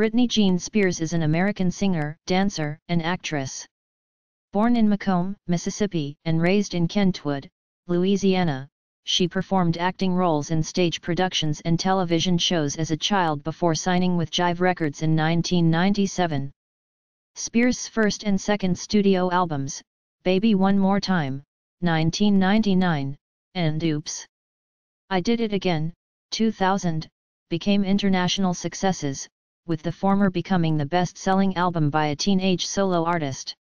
Britney Jean Spears is an American singer, dancer, and actress. Born in McComb, Mississippi, and raised in Kentwood, Louisiana, she performed acting roles in stage productions and television shows as a child before signing with Jive Records in 1997. Spears' first and second studio albums, Baby One More Time, 1999, and Oops! I Did It Again, 2000, became international successes, with the former becoming the best-selling album by a teenage solo artist.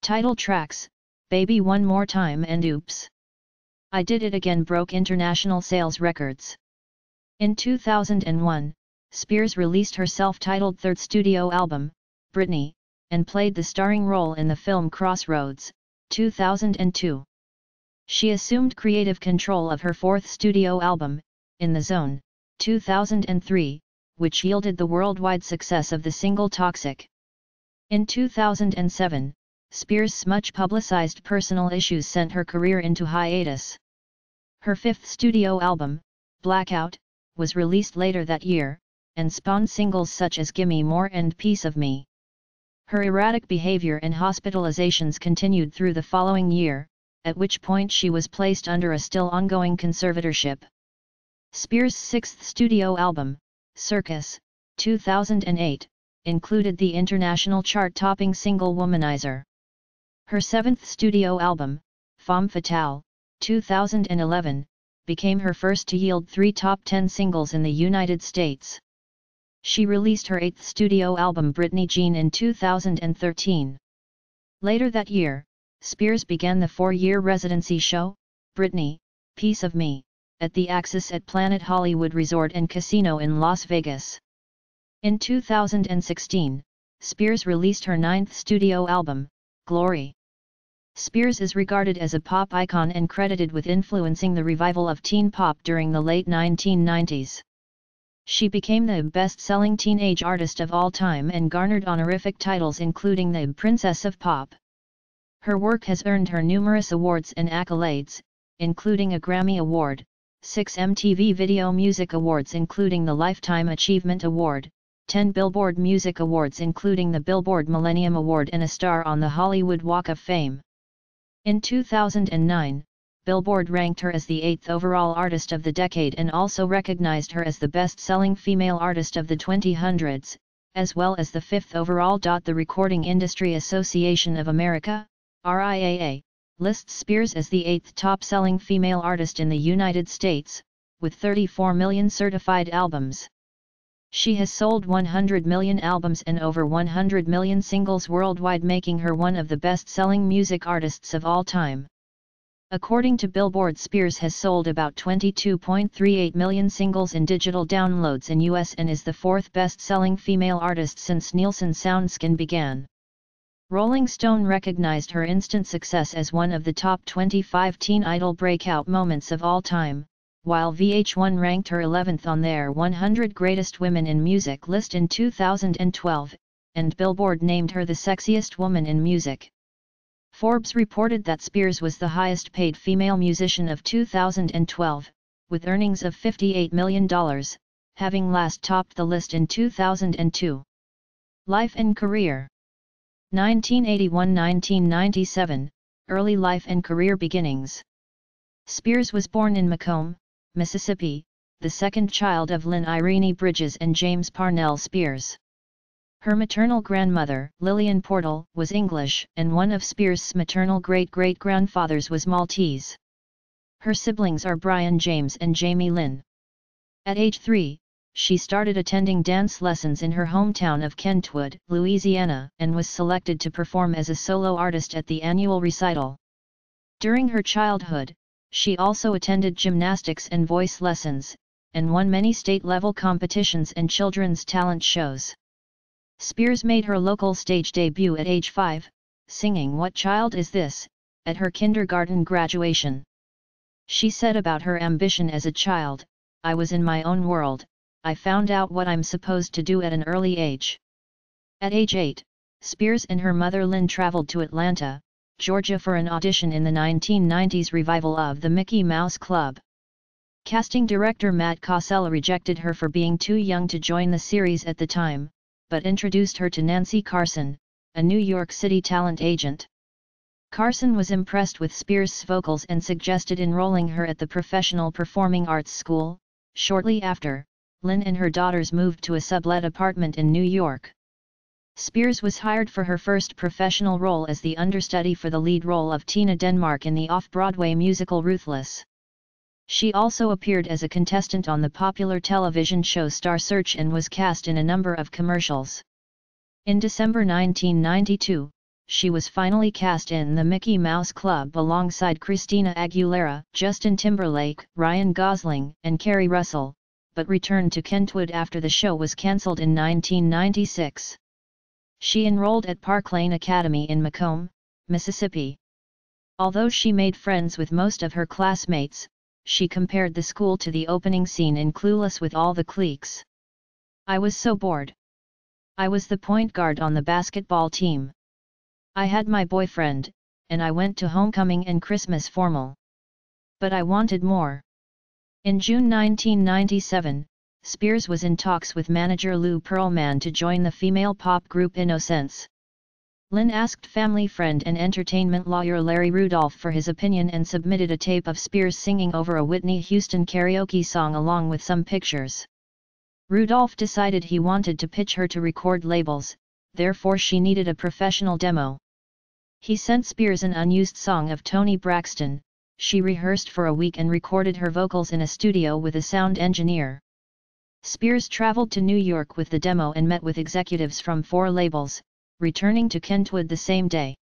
Title tracks, Baby One More Time and Oops! I Did It Again broke international sales records. In 2001, Spears released her self-titled third studio album, Britney, and played the starring role in the film Crossroads, 2002. She assumed creative control of her fourth studio album, In the Zone, 2003, which yielded the worldwide success of the single Toxic. In 2007, Spears' much publicized personal issues sent her career into hiatus. Her fifth studio album, Blackout, was released later that year, and spawned singles such as Gimme More and Piece of Me. Her erratic behavior and hospitalizations continued through the following year, at which point she was placed under a still ongoing conservatorship. Spears' sixth studio album, Circus, 2008, included the international chart-topping single Womanizer. Her seventh studio album, Femme Fatale, 2011, became her first to yield three top 10 singles in the United States. She released her eighth studio album Britney Jean in 2013. Later that year, Spears began the four-year residency show, Britney, Piece of Me, at the Axis at Planet Hollywood Resort and Casino in Las Vegas. In 2016, Spears released her ninth studio album, Glory. Spears is regarded as a pop icon and credited with influencing the revival of teen pop during the late 1990s. She became the best-selling teenage artist of all time and garnered honorific titles including the Princess of Pop. Her work has earned her numerous awards and accolades, including a Grammy Award, six MTV Video Music Awards including the Lifetime Achievement Award, 10 Billboard Music Awards including the Billboard Millennium Award and a star on the Hollywood Walk of Fame. In 2009, Billboard ranked her as the eighth overall artist of the decade and also recognized her as the best-selling female artist of the 2000s, as well as the fifth overall. The Recording Industry Association of America, RIAA, lists Spears as the eighth top-selling female artist in the United States, with 34 million certified albums. She has sold 100 million albums and over 100 million singles worldwide making her one of the best-selling music artists of all time. According to Billboard Spears has sold about 22.38 million singles in digital downloads in US and is the fourth best-selling female artist since Nielsen SoundScan began. Rolling Stone recognized her instant success as one of the top 25 teen idol breakout moments of all time, while VH1 ranked her 11th on their 100 Greatest Women in Music list in 2012, and Billboard named her the sexiest woman in music. Forbes reported that Spears was the highest paid female musician of 2012, with earnings of $58 million, having last topped the list in 2002. Life and Career 1981-1997, Early Life and Career Beginnings Spears was born in McComb, Mississippi, the second child of Lynn Irene Bridges and James Parnell Spears. Her maternal grandmother, Lillian Portell, was English and one of Spears' maternal great-great-grandfathers was Maltese. Her siblings are Brian James and Jamie Lynn. At age 3, she started attending dance lessons in her hometown of Kentwood, Louisiana, and was selected to perform as a solo artist at the annual recital. During her childhood, she also attended gymnastics and voice lessons, and won many state-level competitions and children's talent shows. Spears made her local stage debut at age 5, singing What Child Is This?, at her kindergarten graduation. She said about her ambition as a child, I was in my own world, I found out what I'm supposed to do at an early age. At age 8, Spears and her mother Lynn traveled to Atlanta, Georgia for an audition in the 1990s revival of The Mickey Mouse Club. Casting director Matt Cosell rejected her for being too young to join the series at the time, but introduced her to Nancy Carson, a New York City talent agent. Carson was impressed with Spears' vocals and suggested enrolling her at the Professional Performing Arts School. Shortly after, Lynn and her daughters moved to a sublet apartment in New York. Spears was hired for her first professional role as the understudy for the lead role of Tina Denmark in the off-Broadway musical Ruthless. She also appeared as a contestant on the popular television show Star Search and was cast in a number of commercials. In December 1992, she was finally cast in The Mickey Mouse Club alongside Christina Aguilera, Justin Timberlake, Ryan Gosling, and Keri Russell, but returned to Kentwood after the show was cancelled in 1996. She enrolled at Park Lane Academy in McComb, Mississippi. Although she made friends with most of her classmates, she compared the school to the opening scene in Clueless with all the cliques. I was so bored. I was the point guard on the basketball team. I had my boyfriend, and I went to homecoming and Christmas formal. But I wanted more. In June 1997, Spears was in talks with manager Lou Pearlman to join the female pop group Innosense. Lynn asked family friend and entertainment lawyer Larry Rudolph for his opinion and submitted a tape of Spears singing over a Whitney Houston karaoke song along with some pictures. Rudolph decided he wanted to pitch her to record labels, therefore she needed a professional demo. He sent Spears an unused song of Toni Braxton, she rehearsed for a week and recorded her vocals in a studio with a sound engineer. Spears traveled to New York with the demo and met with executives from four labels, returning to Kentwood the same day.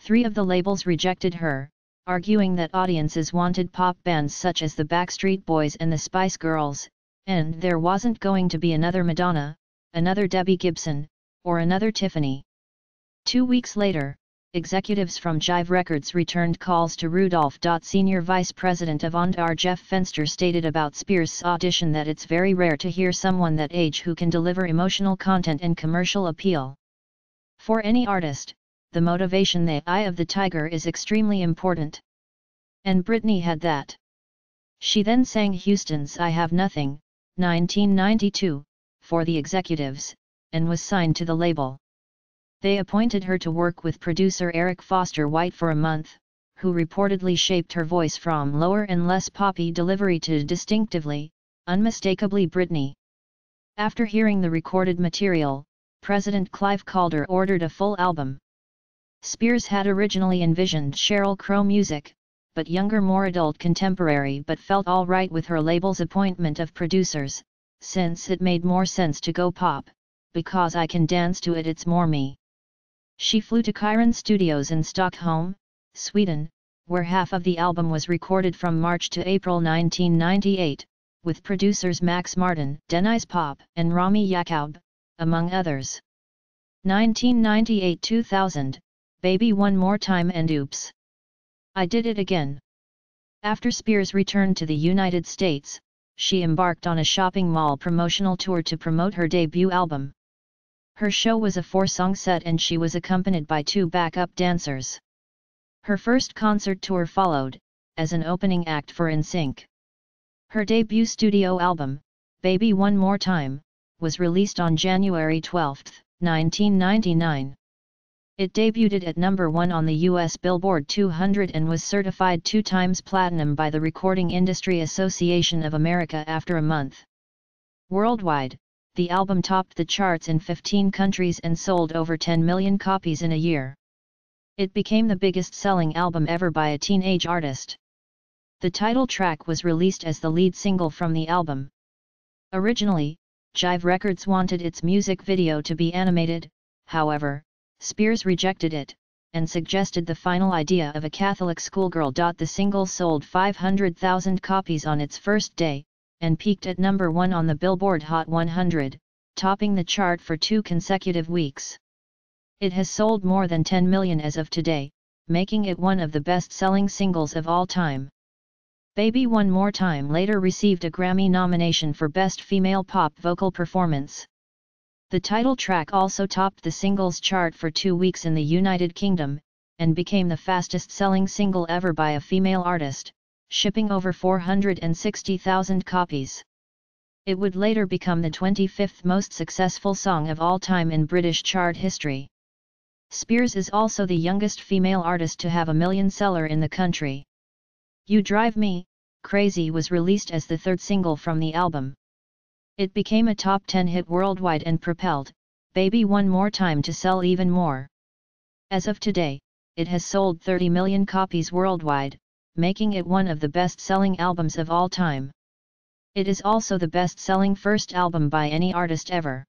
Three of the labels rejected her, arguing that audiences wanted pop bands such as the Backstreet Boys and the Spice Girls, and there wasn't going to be another Madonna, another Debbie Gibson, or another Tiffany. Two weeks later, executives from Jive Records returned calls to Rudolph. Senior Vice President of A&R Jeff Fenster stated about Spears' audition that it's very rare to hear someone that age who can deliver emotional content and commercial appeal. For any artist, the motivation the eye of the tiger is extremely important. And Britney had that. She then sang Houston's I Have Nothing, 1992, for the executives, and was signed to the label. They appointed her to work with producer Eric Foster White for a month, who reportedly shaped her voice from lower and less poppy delivery to distinctively, unmistakably Britney. After hearing the recorded material, President Clive Calder ordered a full album. Spears had originally envisioned Sheryl Crow music, but younger more adult contemporary but felt all right with her label's appointment of producers, since it made more sense to go pop, because I can dance to it it's more me. She flew to Cheiron Studios in Stockholm, Sweden, where half of the album was recorded from March to April 1998, with producers Max Martin, Denniz Pop, and Rami Yacoub, among others. 1998-2000, Baby One More Time and Oops. I Did It Again. After Spears returned to the United States, she embarked on a shopping mall promotional tour to promote her debut album. Her show was a four-song set and she was accompanied by two backup dancers. Her first concert tour followed, as an opening act for NSYNC. Her debut studio album, Baby One More Time, was released on January 12, 1999. It debuted at number 1 on the US Billboard 200 and was certified two times platinum by the Recording Industry Association of America after a month. Worldwide, the album topped the charts in 15 countries and sold over 10 million copies in a year. It became the biggest selling album ever by a teenage artist. The title track was released as the lead single from the album. Originally, Jive Records wanted its music video to be animated, however, Spears rejected it, and suggested the final idea of a Catholic schoolgirl. The single sold 500,000 copies on its first day, and peaked at number 1 on the Billboard Hot 100, topping the chart for two consecutive weeks. It has sold more than 10 million as of today, making it one of the best-selling singles of all time. Baby One More Time later received a Grammy nomination for Best Female Pop Vocal Performance. The title track also topped the singles chart for two weeks in the United Kingdom, and became the fastest-selling single ever by a female artist, shipping over 460,000 copies. It would later become the 25th most successful song of all time in British chart history. Spears is also the youngest female artist to have a million seller in the country. You Drive Me, Crazy was released as the third single from the album. It became a top 10 hit worldwide and propelled, Baby One More Time to sell even more. As of today, it has sold 30 million copies worldwide, making it one of the best-selling albums of all time. It is also the best-selling first album by any artist ever.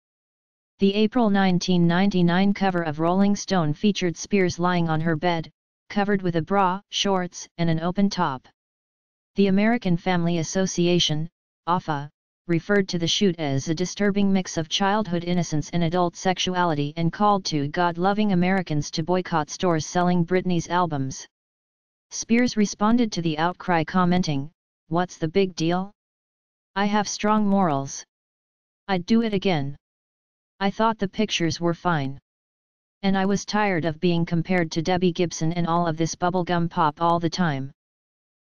The April 1999 cover of Rolling Stone featured Spears lying on her bed, covered with a bra, shorts, and an open top. The American Family Association, AFA, referred to the shoot as a disturbing mix of childhood innocence and adult sexuality and called to God-loving Americans to boycott stores selling Britney's albums. Spears responded to the outcry commenting, What's the big deal? I have strong morals. I'd do it again. I thought the pictures were fine. And I was tired of being compared to Debbie Gibson and all of this bubblegum pop all the time.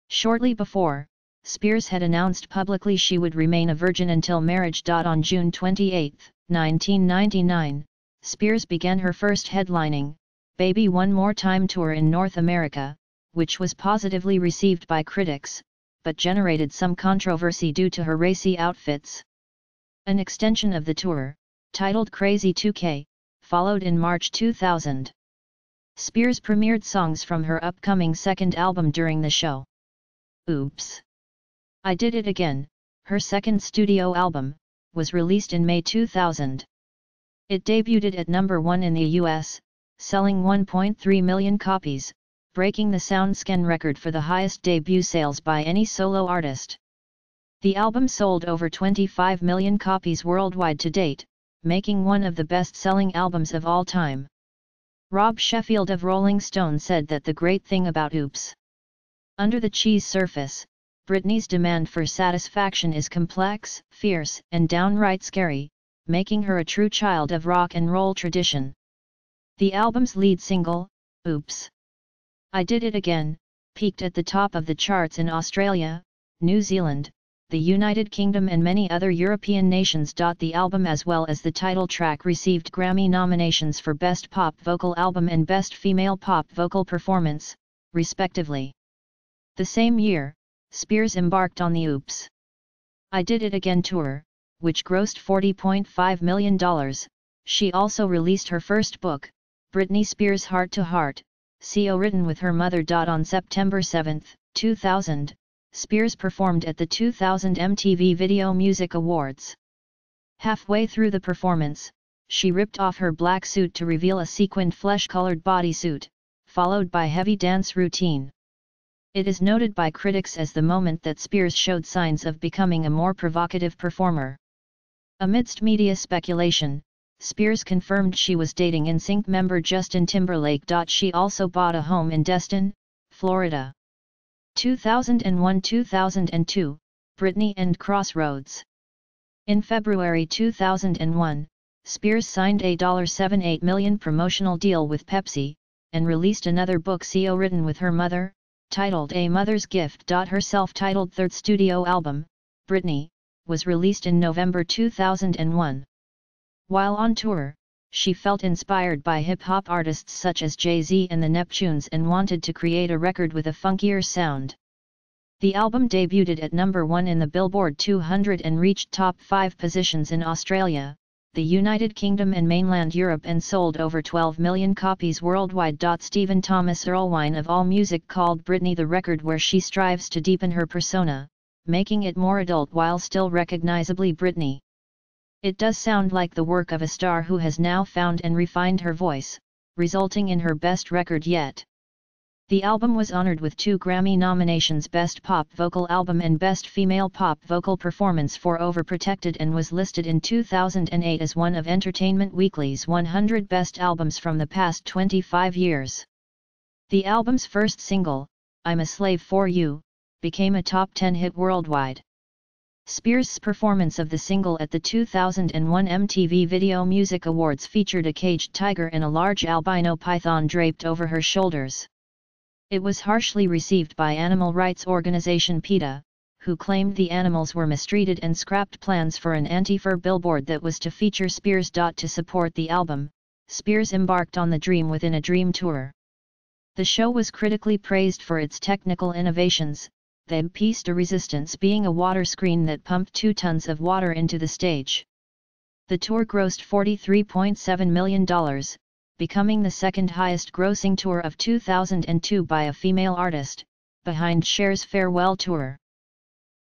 Shortly before, Spears had announced publicly she would remain a virgin until marriage. On June 28, 1999, Spears began her first headlining, Baby One More Time tour in North America, which was positively received by critics, but generated some controversy due to her racy outfits. An extension of the tour, titled Crazy 2K, followed in March 2000. Spears premiered songs from her upcoming second album during the show. Oops! I Did It Again, her second studio album, was released in May 2000. It debuted at number 1 in the US, selling 1.3 million copies, breaking the SoundScan record for the highest debut sales by any solo artist. The album sold over 25 million copies worldwide to date, making one of the best-selling albums of all time. Rob Sheffield of Rolling Stone said that the great thing about Oops! Under the cheese surface, Britney's demand for satisfaction is complex, fierce, and downright scary, making her a true child of rock and roll tradition. The album's lead single, Oops! I Did It Again, peaked at the top of the charts in Australia, New Zealand, the United Kingdom and many other European nations. The album as well as the title track received Grammy nominations for Best Pop Vocal Album and Best Female Pop Vocal Performance, respectively. The same year, Spears embarked on the Oops! I Did It Again tour, which grossed $40.5 million. She also released her first book, Britney Spears Heart to Heart, co written with her mother. On September 7, 2000, Spears performed at the 2000 MTV Video Music Awards. Halfway through the performance, she ripped off her black suit to reveal a sequined flesh-colored bodysuit, followed by heavy dance routine. It is noted by critics as the moment that Spears showed signs of becoming a more provocative performer. Amidst media speculation, Spears confirmed she was dating NSYNC member Justin Timberlake. She also bought a home in Destin, Florida. 2001-2002, Britney and Crossroads. In February 2001, Spears signed a $78 million promotional deal with Pepsi, and released another book co written with her mother, titled A Mother's Gift. Her self-titled third studio album, Britney, was released in November 2001. While on tour, she felt inspired by hip-hop artists such as Jay-Z and the Neptunes and wanted to create a record with a funkier sound. The album debuted at number 1 in the Billboard 200 and reached top 5 positions in Australia, the United Kingdom and mainland Europe and sold over 12 million copies worldwide. Stephen Thomas Erlewine of AllMusic called Britney the record where she strives to deepen her persona, making it more adult while still recognizably Britney. It does sound like the work of a star who has now found and refined her voice, resulting in her best record yet. The album was honored with two Grammy nominations Best Pop Vocal Album and Best Female Pop Vocal Performance for Overprotected and was listed in 2008 as one of Entertainment Weekly's 100 Best Albums from the past 25 years. The album's first single, I'm a Slave for You, became a top 10 hit worldwide. Spears' performance of the single at the 2001 MTV Video Music Awards featured a caged tiger and a large albino python draped over her shoulders. It was harshly received by animal rights organization PETA, who claimed the animals were mistreated and scrapped plans for an anti-fur billboard that was to feature Spears. To support the album, Spears embarked on the Dream Within a Dream tour. The show was critically praised for its technical innovations, the piece de resistance being a water screen that pumped 2 tons of water into the stage. The tour grossed $43.7 million, becoming the second highest grossing tour of 2002 by a female artist, behind Cher's farewell tour.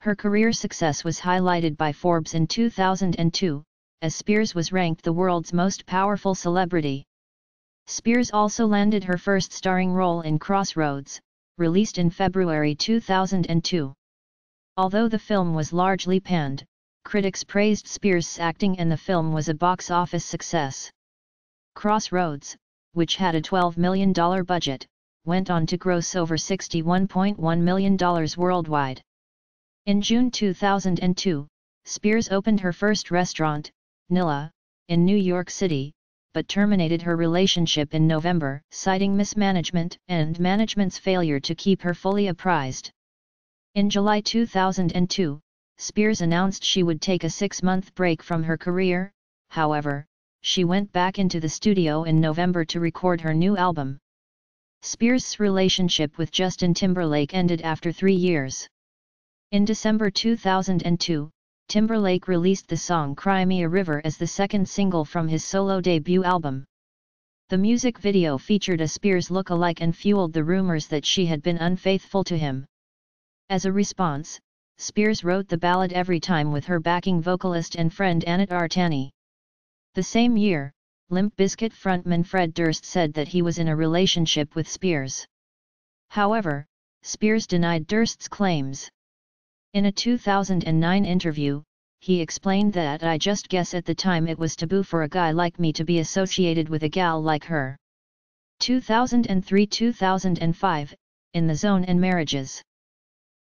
Her career success was highlighted by Forbes in 2002, as Spears was ranked the world's most powerful celebrity. Spears also landed her first starring role in Crossroads, released in February 2002. Although the film was largely panned, critics praised Spears' acting and the film was a box office success. Crossroads, which had a $12 million budget, went on to gross over $61.1 million worldwide. In June 2002, Spears opened her first restaurant, Nyla, in New York City, but terminated her relationship in November, citing mismanagement and management's failure to keep her fully apprised. In July 2002, Spears announced she would take a six-month break from her career, however, she went back into the studio in November to record her new album. Spears' relationship with Justin Timberlake ended after three years. In December 2002, Timberlake released the song Cry Me a River as the second single from his solo debut album. The music video featured a Spears look-alike and fueled the rumors that she had been unfaithful to him. As a response, Spears wrote the ballad Every Time with her backing vocalist and friend Annet Artani. The same year, Limp Bizkit frontman Fred Durst said that he was in a relationship with Spears. However, Spears denied Durst's claims. In a 2009 interview, he explained that I just guess at the time it was taboo for a guy like me to be associated with a gal like her. 2003-2005, In the Zone and Marriages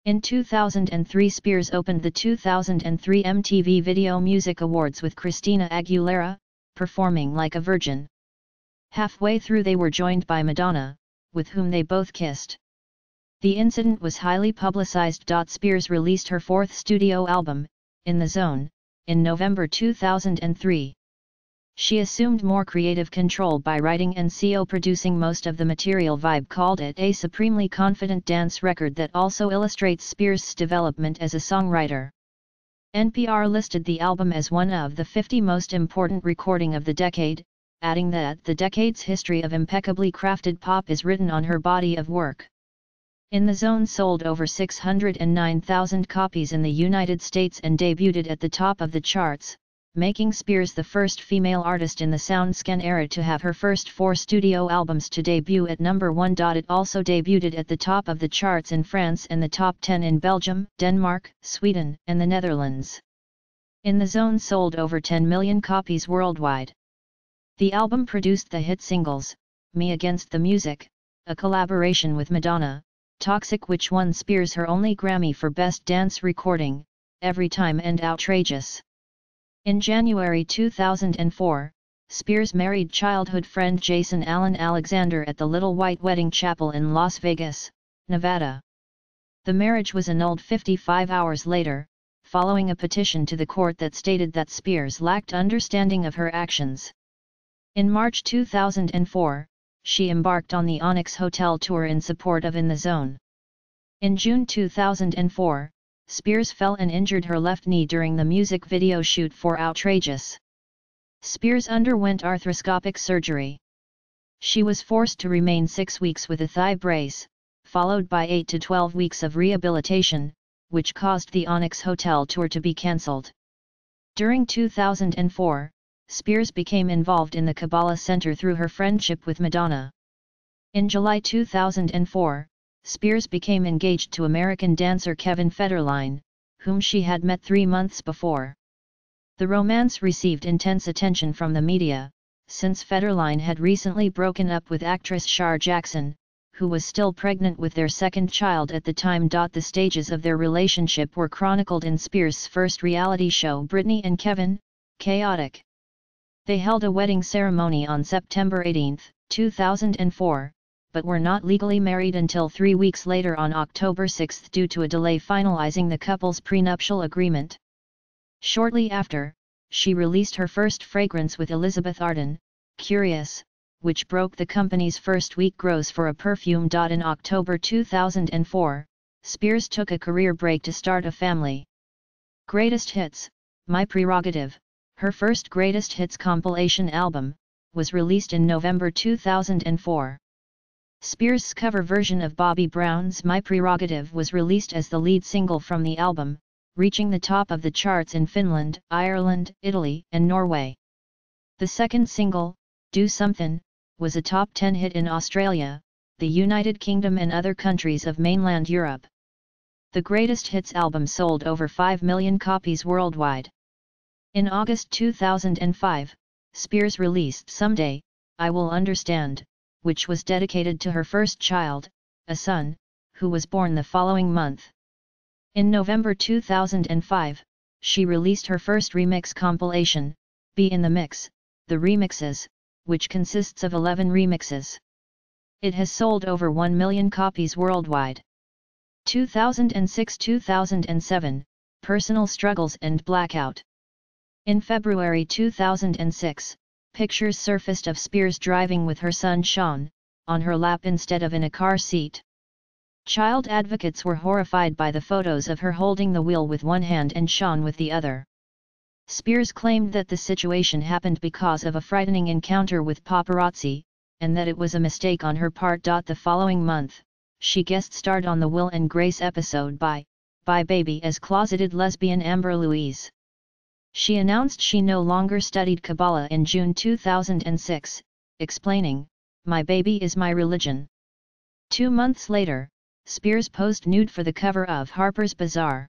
In 2003 Spears opened the 2003 MTV Video Music Awards with Christina Aguilera, performing like a virgin. Halfway through they were joined by Madonna, with whom they both kissed. The incident was highly publicized. Spears released her fourth studio album, In the Zone, in November 2003. She assumed more creative control by writing and CO producing most of the material Vibe called it a supremely confident dance record that also illustrates Spears' development as a songwriter. NPR listed the album as one of the 50 most important recording of the decade, adding that the decade's history of impeccably crafted pop is written on her body of work. In the Zone sold over 609,000 copies in the United States and debuted at the top of the charts, making Spears the first female artist in the SoundScan era to have her first four studio albums to debut at number 1. It also debuted at the top of the charts in France and the top 10 in Belgium, Denmark, Sweden, and the Netherlands. In the Zone sold over 10 million copies worldwide. The album produced the hit singles, Me Against the Music, a collaboration with Madonna, Toxic which won Spears her only Grammy for Best Dance Recording, Every Time and Outrageous. In January 2004, Spears married childhood friend Jason Allen Alexander at the Little White Wedding Chapel in Las Vegas, Nevada. The marriage was annulled 55 hours later, following a petition to the court that stated that Spears lacked understanding of her actions. In March 2004, she embarked on the Onyx Hotel tour in support of In the Zone. In June 2004, Spears fell and injured her left knee during the music video shoot for Outrageous. Spears underwent arthroscopic surgery. She was forced to remain six weeks with a thigh brace, followed by 8 to 12 weeks of rehabilitation, which caused the Onyx Hotel tour to be cancelled. During 2004, Spears became involved in the Kabbalah Center through her friendship with Madonna. In July 2004, Spears became engaged to American dancer Kevin Federline, whom she had met three months before. The romance received intense attention from the media, since Federline had recently broken up with actress Shar Jackson, who was still pregnant with their second child at the time. The stages of their relationship were chronicled in Spears' first reality show Britney and Kevin, Chaotic. They held a wedding ceremony on September 18, 2004, but were not legally married until three weeks later on October 6 due to a delay finalizing the couple's prenuptial agreement. Shortly after, she released her first fragrance with Elizabeth Arden, Curious, which broke the company's first week gross for a perfume. In October 2004, Spears took a career break to start a family. Greatest Hits, My Prerogative, her first Greatest Hits compilation album, was released in November 2004. Spears' cover version of Bobby Brown's My Prerogative was released as the lead single from the album, reaching the top of the charts in Finland, Ireland, Italy, and Norway. The second single, Do Something, was a top 10 hit in Australia, the United Kingdom and other countries of mainland Europe. The Greatest Hits album sold over 5 million copies worldwide. In August 2005, Spears released Someday, I Will Understand, which was dedicated to her first child, a son, who was born the following month. In November 2005, she released her first remix compilation, Be in the Mix, The Remixes, which consists of 11 remixes. It has sold over 1 million copies worldwide. 2006-2007, Personal Struggles and Blackout in February 2006, pictures surfaced of Spears driving with her son Sean, on her lap instead of in a car seat. Child advocates were horrified by the photos of her holding the wheel with one hand and Sean with the other. Spears claimed that the situation happened because of a frightening encounter with paparazzi, and that it was a mistake on her part. The following month, she guest starred on the Will and Grace episode Buy, Buy Baby as closeted lesbian Amber Louise. She announced she no longer studied Kabbalah in June 2006, explaining, My baby is my religion. Two months later, Spears posed nude for the cover of Harper's Bazaar.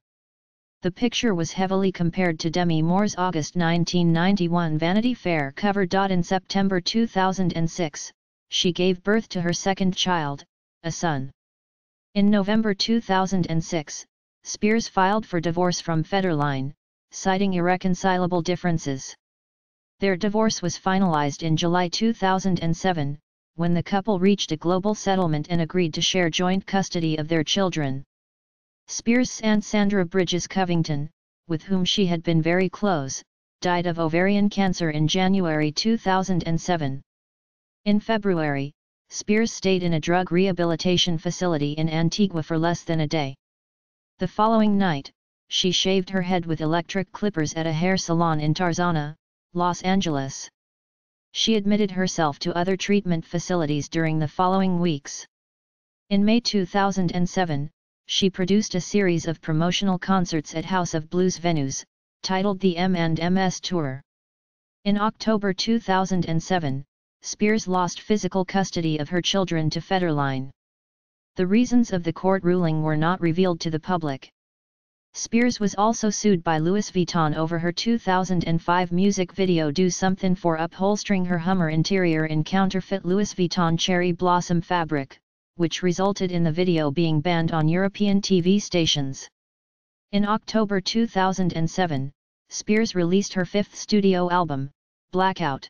The picture was heavily compared to Demi Moore's August 1991 Vanity Fair cover. In September 2006, she gave birth to her second child, a son. In November 2006, Spears filed for divorce from Federline, citing irreconcilable differences. Their divorce was finalized in July 2007, when the couple reached a global settlement and agreed to share joint custody of their children. Spears' and Sandra Bridges Covington, with whom she had been very close, died of ovarian cancer in January 2007. In February, Spears stayed in a drug rehabilitation facility in Antigua for less than a day. The following night, she shaved her head with electric clippers at a hair salon in Tarzana, Los Angeles. She admitted herself to other treatment facilities during the following weeks. In May 2007, she produced a series of promotional concerts at House of Blues venues, titled the M&MS Tour. In October 2007, Spears lost physical custody of her children to Federline. The reasons of the court ruling were not revealed to the public. Spears was also sued by Louis Vuitton over her 2005 music video Do Something for upholstering her Hummer interior in counterfeit Louis Vuitton cherry blossom fabric, which resulted in the video being banned on European TV stations. In October 2007, Spears released her fifth studio album, Blackout.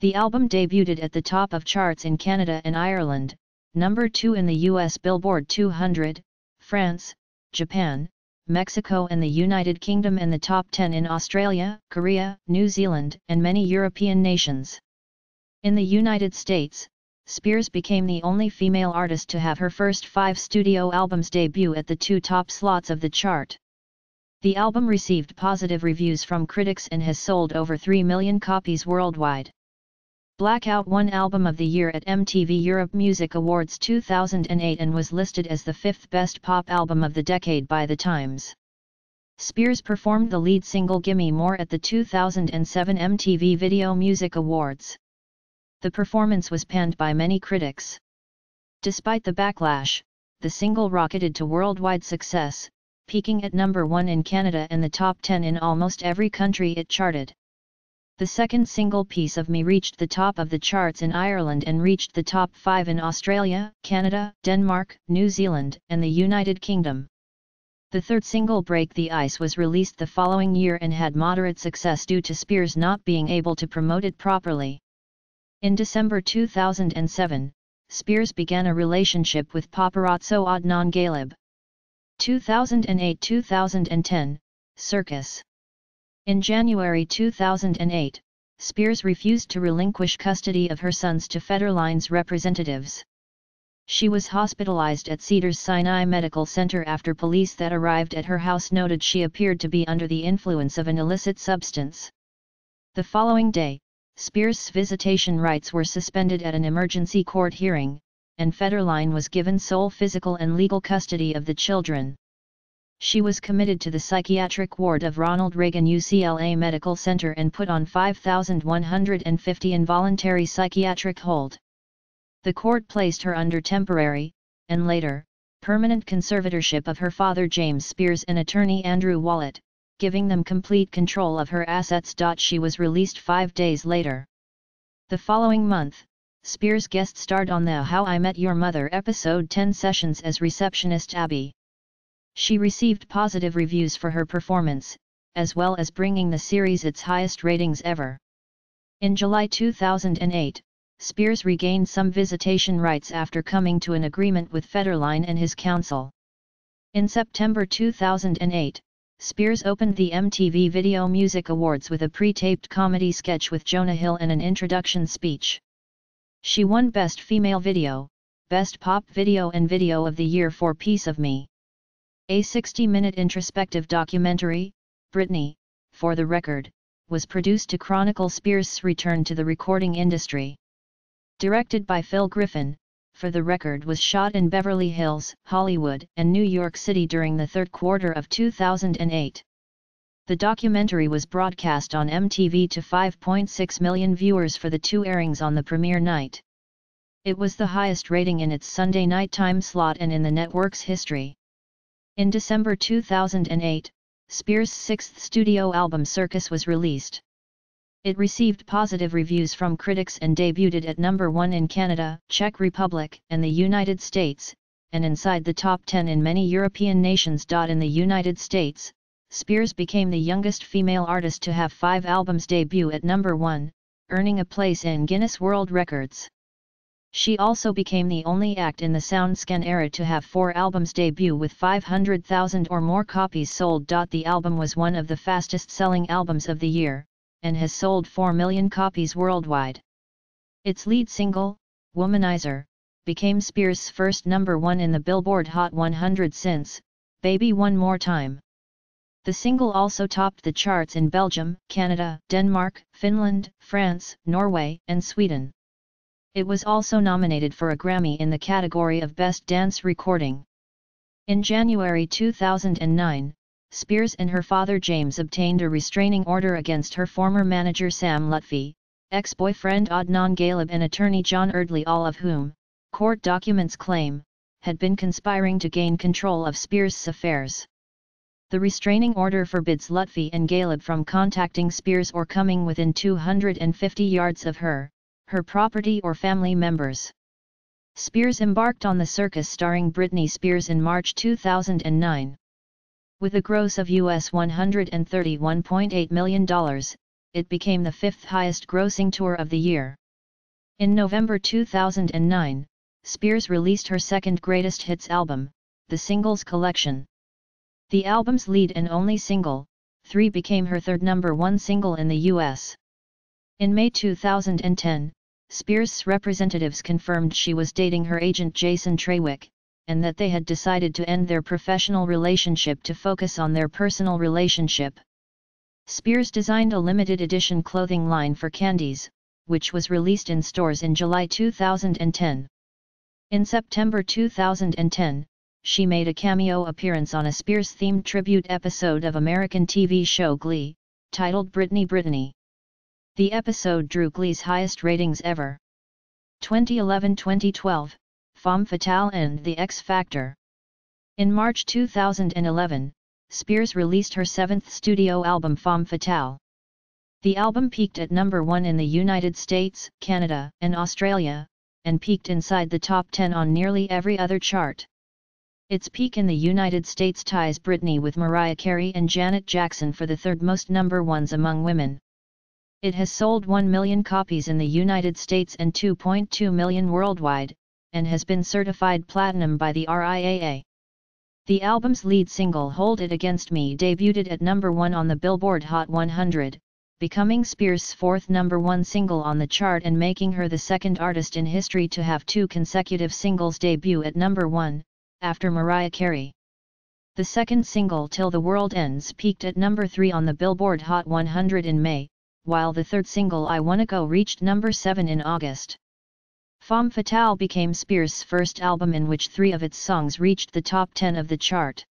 The album debuted at the top of charts in Canada and Ireland, number 2 in the US Billboard 200, France, Japan, Mexico and the United Kingdom and the top 10 in Australia, Korea, New Zealand and many European nations. In the United States, Spears became the only female artist to have her first five studio albums debut at the two top slots of the chart. The album received positive reviews from critics and has sold over 3 million copies worldwide. Blackout won Album of the Year at MTV Europe Music Awards 2008 and was listed as the fifth best pop album of the decade by The Times. Spears performed the lead single Gimme More at the 2007 MTV Video Music Awards. The performance was panned by many critics. Despite the backlash, the single rocketed to worldwide success, peaking at number 1 in Canada and the top 10 in almost every country it charted. The second single Piece of Me reached the top of the charts in Ireland and reached the top 5 in Australia, Canada, Denmark, New Zealand and the United Kingdom. The third single Break the Ice was released the following year and had moderate success due to Spears not being able to promote it properly. In December 2007, Spears began a relationship with paparazzo Adnan Ghalib. 2008-2010, Circus In January 2008, Spears refused to relinquish custody of her sons to Federline's representatives. She was hospitalized at Cedars-Sinai Medical Center after police that arrived at her house noted she appeared to be under the influence of an illicit substance. The following day, Spears' visitation rights were suspended at an emergency court hearing, and Federline was given sole physical and legal custody of the children. She was committed to the psychiatric ward of Ronald Reagan UCLA Medical Center and put on 5,150 involuntary psychiatric hold the court placed her under temporary, and later, permanent conservatorship of her father James Spears and attorney Andrew Wallet, giving them complete control of her assets. She was released five days later. The following month, Spears guest starred on the How I Met Your Mother episode 10 sessions as receptionist Abby. She received positive reviews for her performance, as well as bringing the series its highest ratings ever. In July 2008, Spears regained some visitation rights after coming to an agreement with Federline and his counsel. In September 2008, Spears opened the MTV Video Music Awards with a pre-taped comedy sketch with Jonah Hill and an introduction speech. She won Best Female Video, Best Pop Video and Video of the Year for Piece of Me. A 60-minute introspective documentary, Britney, for the record, was produced to chronicle Spears' return to the recording industry. Directed by Phil Griffin, for the record was shot in Beverly Hills, Hollywood, and New York City during the third quarter of 2008. The documentary was broadcast on MTV to 5.6 million viewers for the two airings on the premiere night. It was the highest rating in its Sunday night time slot and in the network's history. In December 2008, Spears' sixth studio album Circus was released. It received positive reviews from critics and debuted at number 1 in Canada, Czech Republic, and the United States, and inside the top 10 in many European nations. In the United States, Spears became the youngest female artist to have five albums debut at number 1, earning a place in Guinness World Records. She also became the only act in the SoundScan era to have four albums debut with 500,000 or more copies sold. The album was one of the fastest selling albums of the year, and has sold 4 million copies worldwide. Its lead single, Womanizer, became Spears' first number one in the Billboard Hot 100 since, Baby One More Time. The single also topped the charts in Belgium, Canada, Denmark, Finland, France, Norway, and Sweden. It was also nominated for a Grammy in the category of Best Dance Recording. In January 2009, Spears and her father James obtained a restraining order against her former manager Sam Lutfi, ex-boyfriend Adnan Ghalib and attorney John Eardley all of whom, court documents claim, had been conspiring to gain control of Spears' affairs. The restraining order forbids Lutfi and Ghalib from contacting Spears or coming within 250 yards of her, her property or family members. Spears embarked on the circus starring Britney Spears in March 2009. With a gross of US $131.8 million, it became the fifth highest grossing tour of the year. In November 2009, Spears released her second greatest hits album, The Singles Collection. The album's lead and only single, 3 became her third number one single in the US. In May 2010, Spears' representatives confirmed she was dating her agent Jason Trawick, and that they had decided to end their professional relationship to focus on their personal relationship. Spears designed a limited edition clothing line for Candies, which was released in stores in July 2010. In September 2010, she made a cameo appearance on a Spears-themed tribute episode of American TV show Glee, titled Britney Brittany. The episode drew Glee's highest ratings ever. 2011-2012, Femme Fatale and The X Factor. In March 2011, Spears released her seventh studio album Femme Fatale. The album peaked at number one in the United States, Canada, and Australia, and peaked inside the top 10 on nearly every other chart. Its peak in the United States ties Britney with Mariah Carey and Janet Jackson for the third most number ones among women. It has sold 1 million copies in the United States and 2.2 million worldwide, and has been certified platinum by the RIAA. The album's lead single Hold It Against Me debuted at number 1 on the Billboard Hot 100, becoming Spears' fourth number 1 single on the chart and making her the second artist in history to have two consecutive singles debut at number 1, after Mariah Carey. The second single Till the World Ends peaked at number 3 on the Billboard Hot 100 in May, while the third single I Wanna Go reached number 7 in August. Femme Fatale became Spears' first album in which three of its songs reached the top 10 of the chart.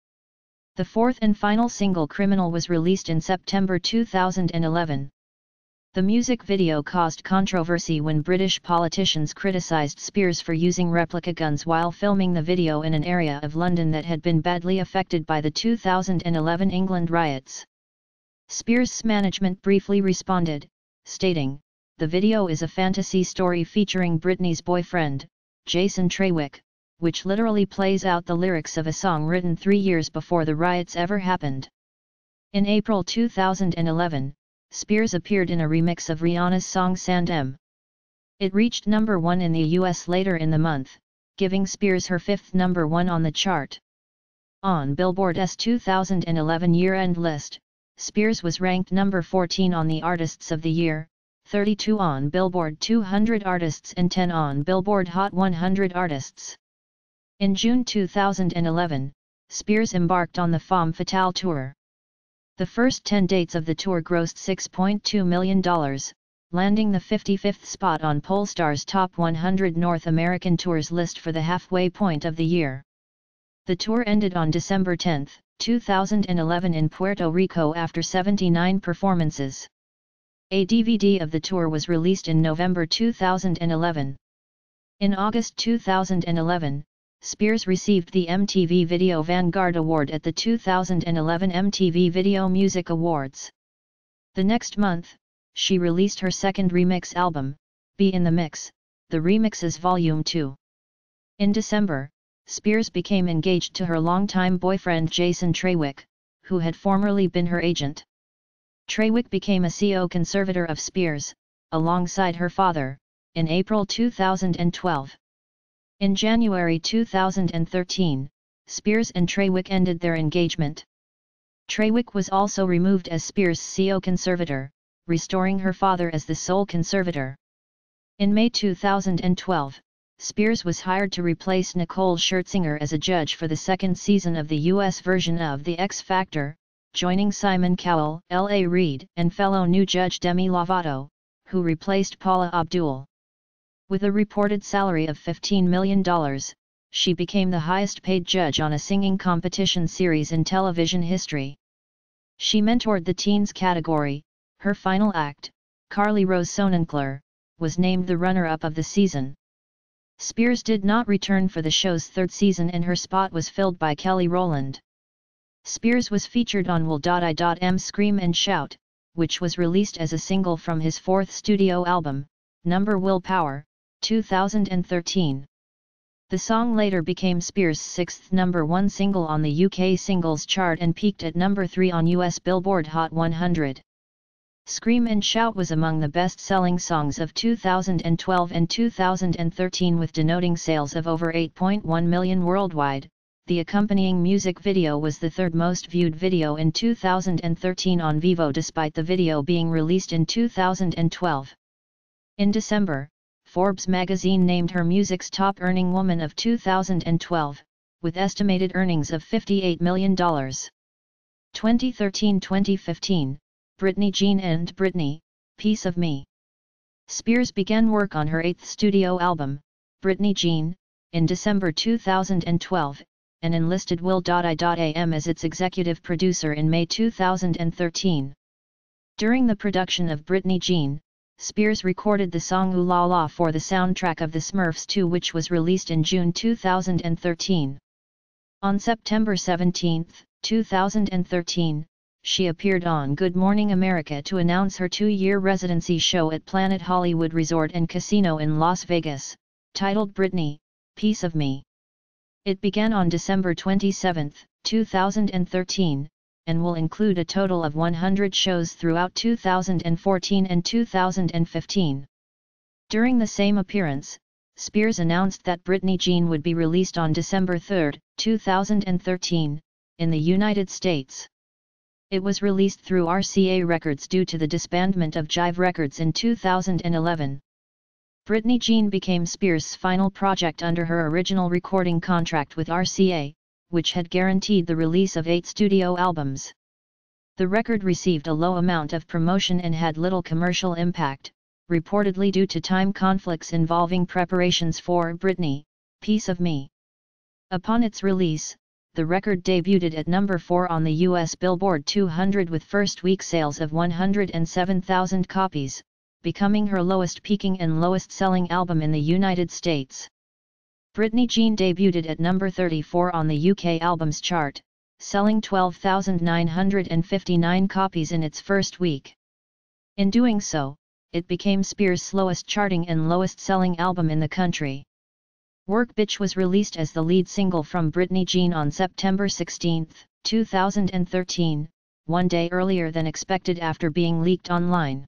The fourth and final single Criminal was released in September 2011. The music video caused controversy when British politicians criticised Spears for using replica guns while filming the video in an area of London that had been badly affected by the 2011 England riots. Spears' management briefly responded, stating, the video is a fantasy story featuring Britney's boyfriend, Jason Trawick, which literally plays out the lyrics of a song written three years before the riots ever happened. In April 2011, Spears appeared in a remix of Rihanna's song S&M. It reached number one in the US later in the month, giving Spears her fifth number one on the chart. On Billboard's 2011 year-end list, Spears was ranked number 14 on the Artists of the Year, 32 on Billboard 200 Artists and 10 on Billboard Hot 100 Artists. In June 2011, Spears embarked on the Femme Fatale Tour. The first 10 dates of the tour grossed $6.2 million, landing the 55th spot on Pollstar's Top 100 North American Tours list for the halfway point of the year. The tour ended on December 10, 2011 in Puerto Rico after 79 performances. A DVD of the tour was released in November 2011. In August 2011, Spears received the MTV Video Vanguard Award at the 2011 MTV Video Music Awards. The next month, she released her second remix album, B in the Mix, The Remixes Volume 2. In December, Spears became engaged to her longtime boyfriend Jason Trawick, who had formerly been her agent. Trawick became a CO conservator of Spears, alongside her father, in April 2012. In January 2013, Spears and Trawick ended their engagement. Trawick was also removed as Spears' CO conservator, restoring her father as the sole conservator. In May 2012, Spears was hired to replace Nicole Scherzinger as a judge for the second season of the US version of The X Factor, joining Simon Cowell, L.A. Reid, and fellow new judge Demi Lovato, who replaced Paula Abdul. With a reported salary of $15 million, she became the highest paid judge on a singing competition series in television history. She mentored the teens category, her final act, Carly Rose Sonnenklar, was named the runner-up of the season. Spears did not return for the show's third season and her spot was filled by Kelly Rowland. Spears was featured on Will.i.am Scream and Shout, which was released as a single from his fourth studio album, Number Willpower, 2013. The song later became Spears' sixth number one single on the UK singles chart and peaked at number 3 on US Billboard Hot 100. Scream and Shout was among the best-selling songs of 2012 and 2013 with denoting sales of over 8.1 million worldwide, the accompanying music video was the third most viewed video in 2013 on Vevo despite the video being released in 2012. In December, Forbes magazine named her music's top earning woman of 2012, with estimated earnings of $58 million. 2013-2015, Britney Jean and Britney, Piece of Me. Spears began work on her eighth studio album, Britney Jean, in December 2012, and enlisted Will.i.am as its executive producer in May 2013. During the production of Britney Jean, Spears recorded the song Ooh La La for the soundtrack of The Smurfs 2 which was released in June 2013. On September 17, 2013, she appeared on Good Morning America to announce her two-year residency show at Planet Hollywood Resort and Casino in Las Vegas, titled Britney, Piece of Me. It began on December 27, 2013, and will include a total of 100 shows throughout 2014 and 2015. During the same appearance, Spears announced that Britney Jean would be released on December 3, 2013, in the United States. It was released through RCA Records due to the disbandment of Jive Records in 2011. Britney Jean became Spears' final project under her original recording contract with RCA, which had guaranteed the release of eight studio albums. The record received a low amount of promotion and had little commercial impact, reportedly due to time conflicts involving preparations for Britney, Piece of Me. Upon its release, the record debuted at number 4 on the US Billboard 200 with first week sales of 107,000 copies, becoming her lowest peaking and lowest selling album in the United States. Britney Jean debuted at number 34 on the UK Albums Chart, selling 12,959 copies in its first week. In doing so, it became Spears' slowest charting and lowest selling album in the country. Work Bitch was released as the lead single from Britney Jean on September 16, 2013, one day earlier than expected after being leaked online.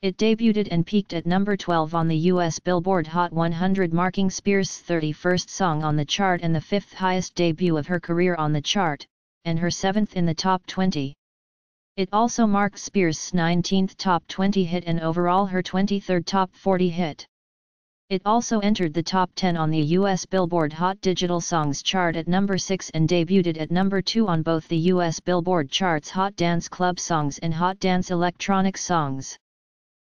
It debuted and peaked at number 12 on the US Billboard Hot 100 marking Spears' 31st song on the chart and the fifth highest debut of her career on the chart, and her seventh in the top 20. It also marked Spears' 19th top 20 hit and overall her 23rd top 40 hit. It also entered the top 10 on the US Billboard Hot Digital Songs chart at number 6 and debuted at number 2 on both the US Billboard charts Hot Dance Club Songs and Hot Dance Electronic Songs.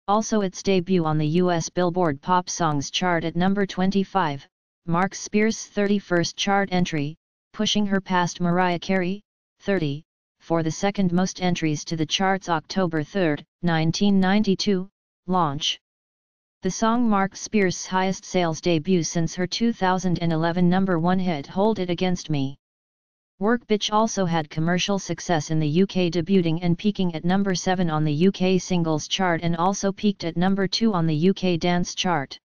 Also its debut on the US Billboard Pop Songs chart at number 25, marks Spears' 31st chart entry, pushing her past Mariah Carey, 30, for the second most entries to the chart's October 3, 1992, launch. The song marked Spears' highest sales debut since her 2011 number one hit Hold It Against Me. Work Bitch also had commercial success in the UK debuting and peaking at number 7 on the UK singles chart and also peaked at number 2 on the UK dance chart.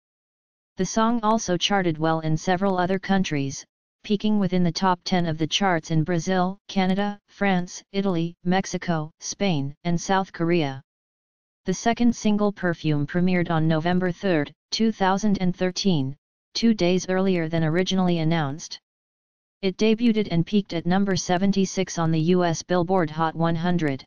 The song also charted well in several other countries, peaking within the top 10 of the charts in Brazil, Canada, France, Italy, Mexico, Spain, and South Korea. The second single Perfume premiered on November 3, 2013, two days earlier than originally announced. It debuted and peaked at number 76 on the US Billboard Hot 100.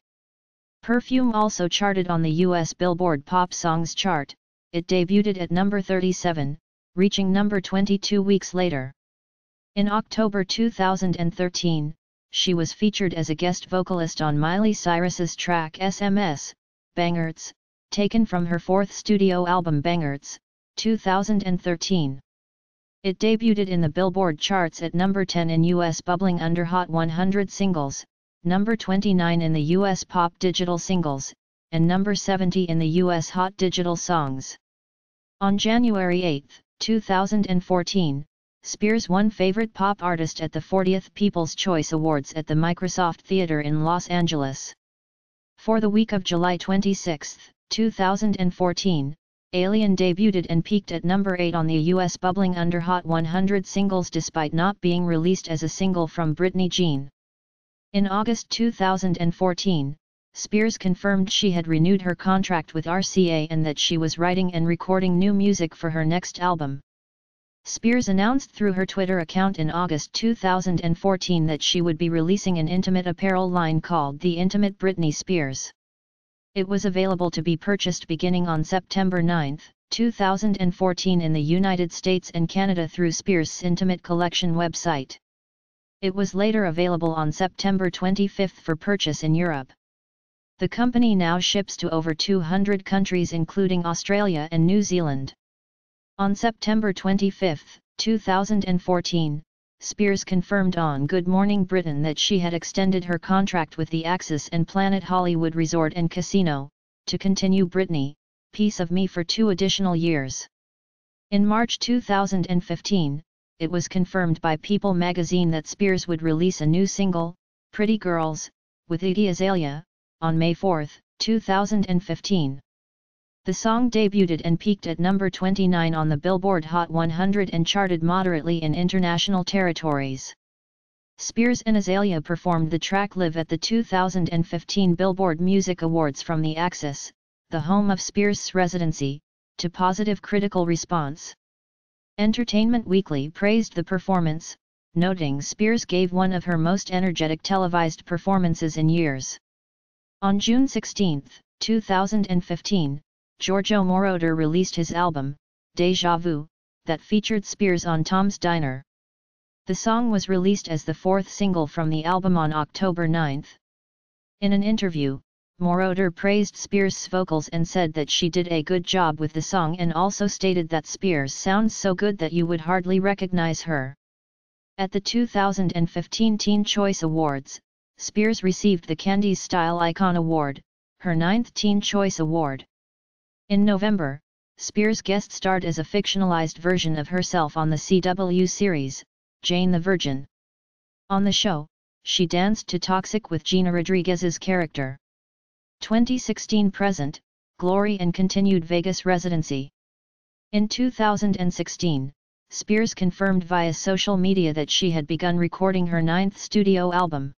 Perfume also charted on the US Billboard Pop Songs chart, it debuted at number 37, reaching number 22 weeks later. In October 2013, she was featured as a guest vocalist on Miley Cyrus's track SMS, Bangerz, taken from her fourth studio album Bangerz, 2013. It debuted in the Billboard charts at number 10 in US bubbling under Hot 100 singles, number 29 in the US pop digital singles, and number 70 in the US Hot Digital Songs. On January 8, 2014, Spears won Favorite Pop Artist at the 40th People's Choice Awards at the Microsoft Theater in Los Angeles. For the week of July 26, 2014, Alien debuted and peaked at number 8 on the US Bubbling Under Hot 100 singles despite not being released as a single from Britney Jean. In August 2014, Spears confirmed she had renewed her contract with RCA and that she was writing and recording new music for her next album. Spears announced through her Twitter account in August 2014 that she would be releasing an intimate apparel line called The Intimate Britney Spears. It was available to be purchased beginning on September 9, 2014 in the United States and Canada through Spears' Intimate Collection website. It was later available on September 25 for purchase in Europe. The company now ships to over 200 countries including Australia and New Zealand. On September 25, 2014, Spears confirmed on Good Morning Britain that she had extended her contract with the Axis and Planet Hollywood Resort and Casino, to continue Britney, Piece of Me for two additional years. In March 2015, it was confirmed by People magazine that Spears would release a new single, Pretty Girls, with Iggy Azalea, on May 4, 2015. The song debuted and peaked at number 29 on the Billboard Hot 100 and charted moderately in international territories. Spears and Azalea performed the track live at the 2015 Billboard Music Awards from the Axis, the home of Spears' residency, to positive critical response. Entertainment Weekly praised the performance, noting Spears gave one of her most energetic televised performances in years. On June 16, 2015, Giorgio Moroder released his album, Deja Vu, that featured Spears on Tom's Diner. The song was released as the fourth single from the album on October 9. In an interview, Moroder praised Spears' vocals and said that she did a good job with the song and also stated that Spears sounds so good that you would hardly recognize her. At the 2015 Teen Choice Awards, Spears received the Candies Style Icon Award, her ninth Teen Choice Award. In November, Spears guest starred as a fictionalized version of herself on the CW series, Jane the Virgin. On the show, she danced to Toxic with Gina Rodriguez's character. 2016 present, Glory and continued Vegas residency. In 2016, Spears confirmed via social media that she had begun recording her ninth studio album.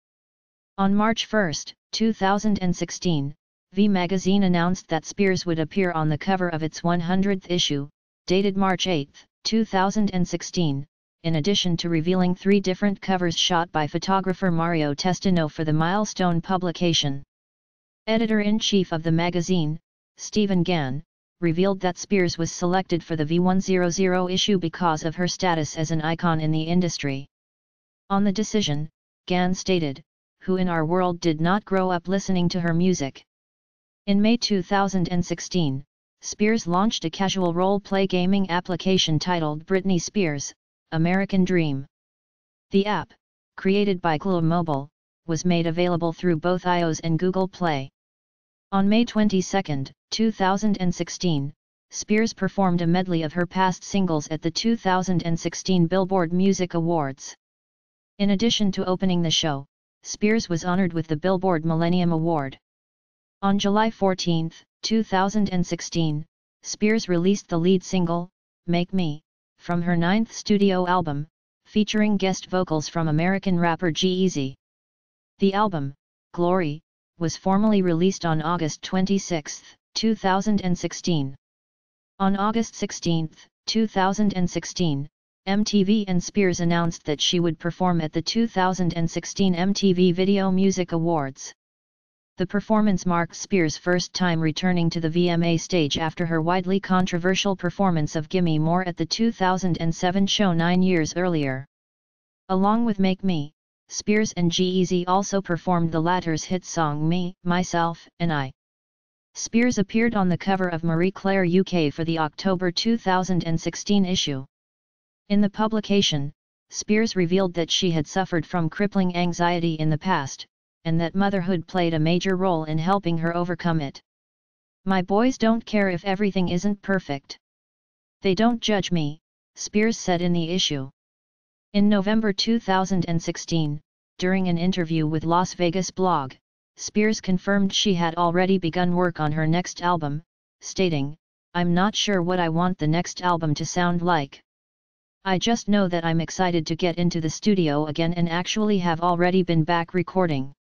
On March 1, 2016, V Magazine announced that Spears would appear on the cover of its 100th issue, dated March 8, 2016, in addition to revealing three different covers shot by photographer Mario Testino for the milestone publication. Editor-in-chief of the magazine, Stephen Gan, revealed that Spears was selected for the V100 issue because of her status as an icon in the industry. On the decision, Gann stated, who in our world did not grow up listening to her music. In May 2016, Spears launched a casual role-play gaming application titled Britney Spears, American Dream. The app, created by Glu Mobile, was made available through both iOS and Google Play. On May 22, 2016, Spears performed a medley of her past singles at the 2016 Billboard Music Awards. In addition to opening the show, Spears was honored with the Billboard Millennium Award. On July 14, 2016, Spears released the lead single, Make Me, from her ninth studio album, featuring guest vocals from American rapper G-Eazy. The album, Glory, was formally released on August 26, 2016. On August 16, 2016, MTV and Spears announced that she would perform at the 2016 MTV Video Music Awards. The performance marked Spears' first time returning to the VMA stage after her widely controversial performance of Gimme More at the 2007 show nine years earlier. Along with Make Me, Spears and G-Eazy also performed the latter's hit song Me, Myself, and I. Spears appeared on the cover of Marie Claire UK for the October 2016 issue. In the publication, Spears revealed that she had suffered from crippling anxiety in the past, and that motherhood played a major role in helping her overcome it. My boys don't care if everything isn't perfect. They don't judge me, Spears said in the issue. In November 2016, during an interview with Las Vegas blog, Spears confirmed she had already begun work on her next album, stating, I'm not sure what I want the next album to sound like. I just know that I'm excited to get into the studio again and actually have already been back recording.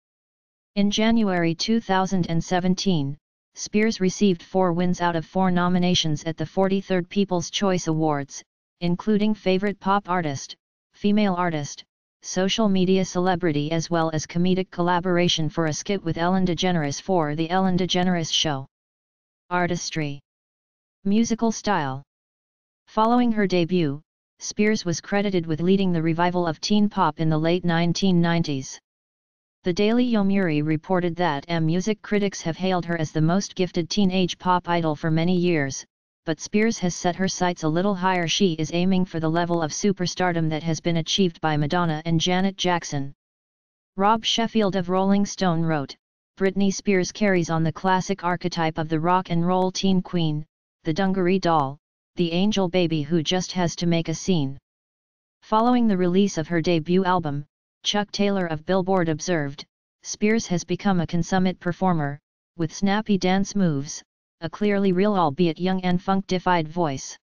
In January 2017, Spears received four wins out of four nominations at the 43rd People's Choice Awards, including Favorite Pop Artist, Female Artist, Social Media Celebrity as well as Comedic Collaboration for a skit with Ellen DeGeneres for The Ellen DeGeneres Show. Artistry Musical Style Following her debut, Spears was credited with leading the revival of teen pop in the late 1990s. The Daily Yomiuri reported that M music critics have hailed her as the most gifted teenage pop idol for many years, but Spears has set her sights a little higher she is aiming for the level of superstardom that has been achieved by Madonna and Janet Jackson. Rob Sheffield of Rolling Stone wrote, Britney Spears carries on the classic archetype of the rock and roll teen queen, the dungaree doll, the angel baby who just has to make a scene. Following the release of her debut album, Chuck Taylor of Billboard observed, Spears has become a consummate performer, with snappy dance moves, a clearly real albeit young and funk-defied voice.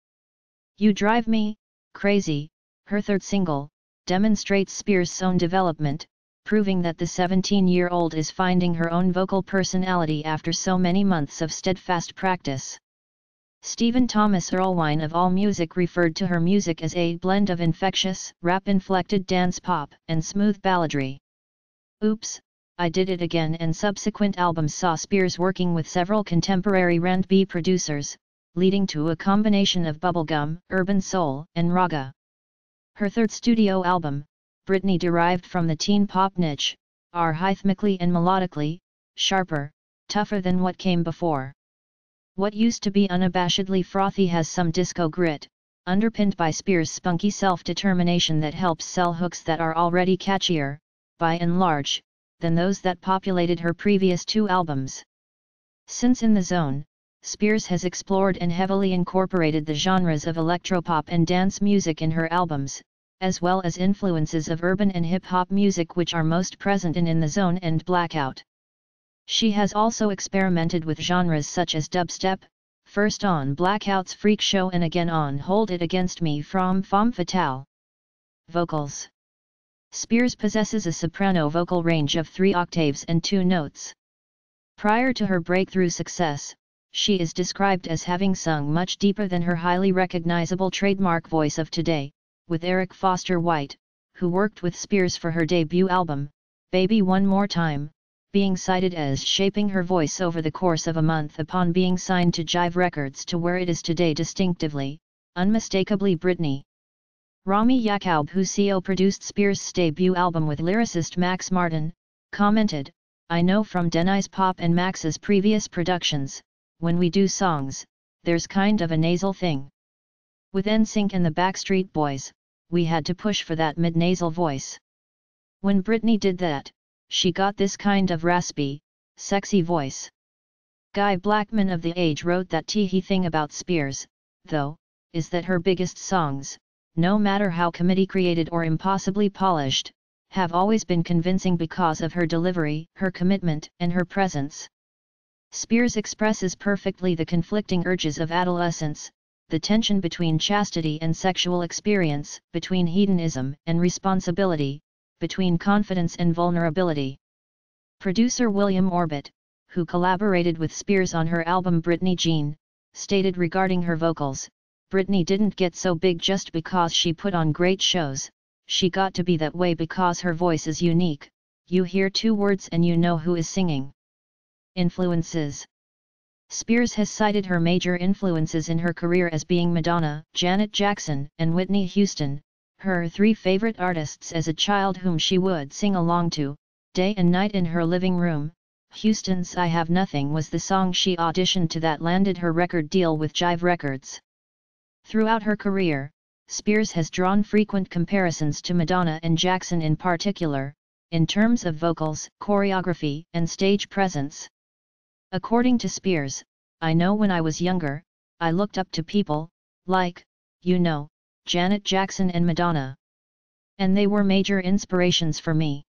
You Drive Me, Crazy, her third single, demonstrates Spears' own development, proving that the 17-year-old is finding her own vocal personality after so many months of steadfast practice. Stephen Thomas Erlewine of AllMusic referred to her music as a blend of infectious, rap-inflected dance pop and smooth balladry. Oops, I Did It Again and subsequent albums saw Spears working with several contemporary R&B producers, leading to a combination of bubblegum, urban soul, and raga. Her third studio album, Britney derived from the teen pop niche, are rhythmically and melodically, sharper, tougher than what came before. What used to be unabashedly frothy has some disco grit, underpinned by Spears' spunky self-determination that helps sell hooks that are already catchier, by and large, than those that populated her previous two albums. Since In the Zone, Spears has explored and heavily incorporated the genres of electropop and dance music in her albums, as well as influences of urban and hip-hop music which are most present in In the Zone and Blackout. She has also experimented with genres such as dubstep, first on Blackout's Freak Show and again on Hold It Against Me from Femme Fatale. Vocals Spears possesses a soprano vocal range of 3 octaves and 2 notes. Prior to her breakthrough success, she is described as having sung much deeper than her highly recognizable trademark voice of today, with Eric Foster White, who worked with Spears for her debut album, Baby One More Time, being cited as shaping her voice over the course of a month upon being signed to Jive Records to where it is today distinctively, unmistakably Britney. Rami Yacoub who co produced Spears' debut album with lyricist Max Martin, commented, I know from Denniz Pop and Max's previous productions, when we do songs, there's kind of a nasal thing. With NSYNC and the Backstreet Boys, we had to push for that mid-nasal voice. When Britney did that, she got this kind of raspy, sexy voice. Guy Blackman of The Age wrote that teehee thing about Spears, though, is that her biggest songs, no matter how committee created or impossibly polished, have always been convincing because of her delivery, her commitment, and her presence. Spears expresses perfectly the conflicting urges of adolescence, the tension between chastity and sexual experience, between hedonism and responsibility, between confidence and vulnerability. Producer William Orbit, who collaborated with Spears on her album Britney Jean, stated regarding her vocals, Britney didn't get so big just because she put on great shows, she got to be that way because her voice is unique, you hear two words and you know who is singing. Influences Spears has cited her major influences in her career as being Madonna, Janet Jackson, and Whitney Houston, her three favorite artists as a child whom she would sing along to, day and night in her living room. Houston's I Have Nothing was the song she auditioned to that landed her record deal with Jive Records. Throughout her career, Spears has drawn frequent comparisons to Madonna and Jackson in particular, in terms of vocals, choreography, and stage presence. According to Spears, I know when I was younger, I looked up to people, like, you know, Janet Jackson and Madonna. And they were major inspirations for me.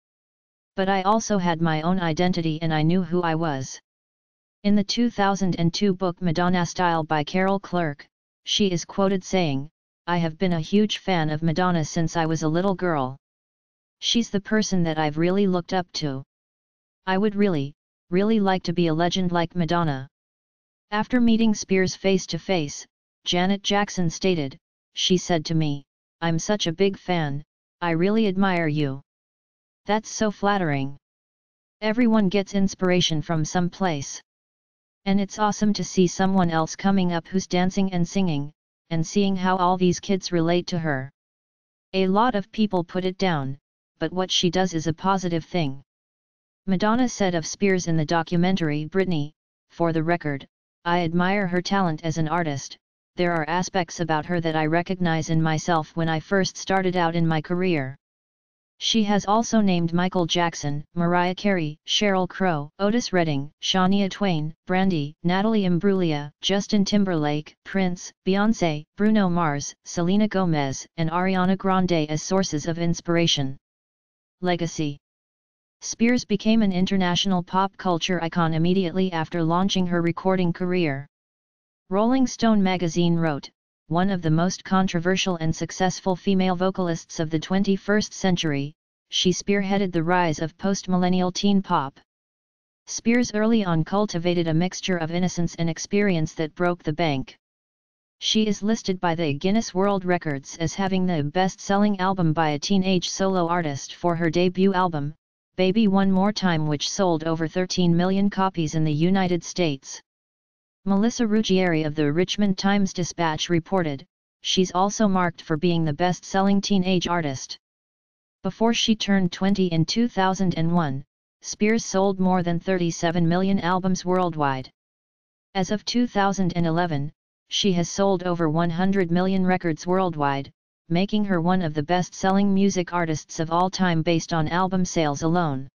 But I also had my own identity and I knew who I was. In the 2002 book Madonna Style by Carol Clerk, she is quoted saying, I have been a huge fan of Madonna since I was a little girl. She's the person that I've really looked up to. I would really, really like to be a legend like Madonna. After meeting Spears face to face, Janet Jackson stated, she said to me, I'm such a big fan, I really admire you. That's so flattering. Everyone gets inspiration from some place. And it's awesome to see someone else coming up who's dancing and singing, and seeing how all these kids relate to her. A lot of people put it down, but what she does is a positive thing. Madonna said of Spears in the documentary Britney, for the record, I admire her talent as an artist, there are aspects about her that I recognize in myself when I first started out in my career. She has also named Michael Jackson, Mariah Carey, Sheryl Crow, Otis Redding, Shania Twain, Brandy, Natalie Imbruglia, Justin Timberlake, Prince, Beyoncé, Bruno Mars, Selena Gomez, and Ariana Grande as sources of inspiration. Legacy Spears became an international pop culture icon immediately after launching her recording career. Rolling Stone magazine wrote, one of the most controversial and successful female vocalists of the 21st century, she spearheaded the rise of post-millennial teen pop. Spears early on cultivated a mixture of innocence and experience that broke the bank. She is listed by the Guinness World Records as having the best-selling album by a teenage solo artist for her debut album, Baby One More Time which sold over 13 million copies in the United States. Melissa Ruggieri of the Richmond Times-Dispatch reported, she's also marked for being the best-selling teenage artist. Before she turned 20 in 2001, Spears sold more than 37 million albums worldwide. As of 2011, she has sold over 100 million records worldwide, making her one of the best-selling music artists of all time based on album sales alone.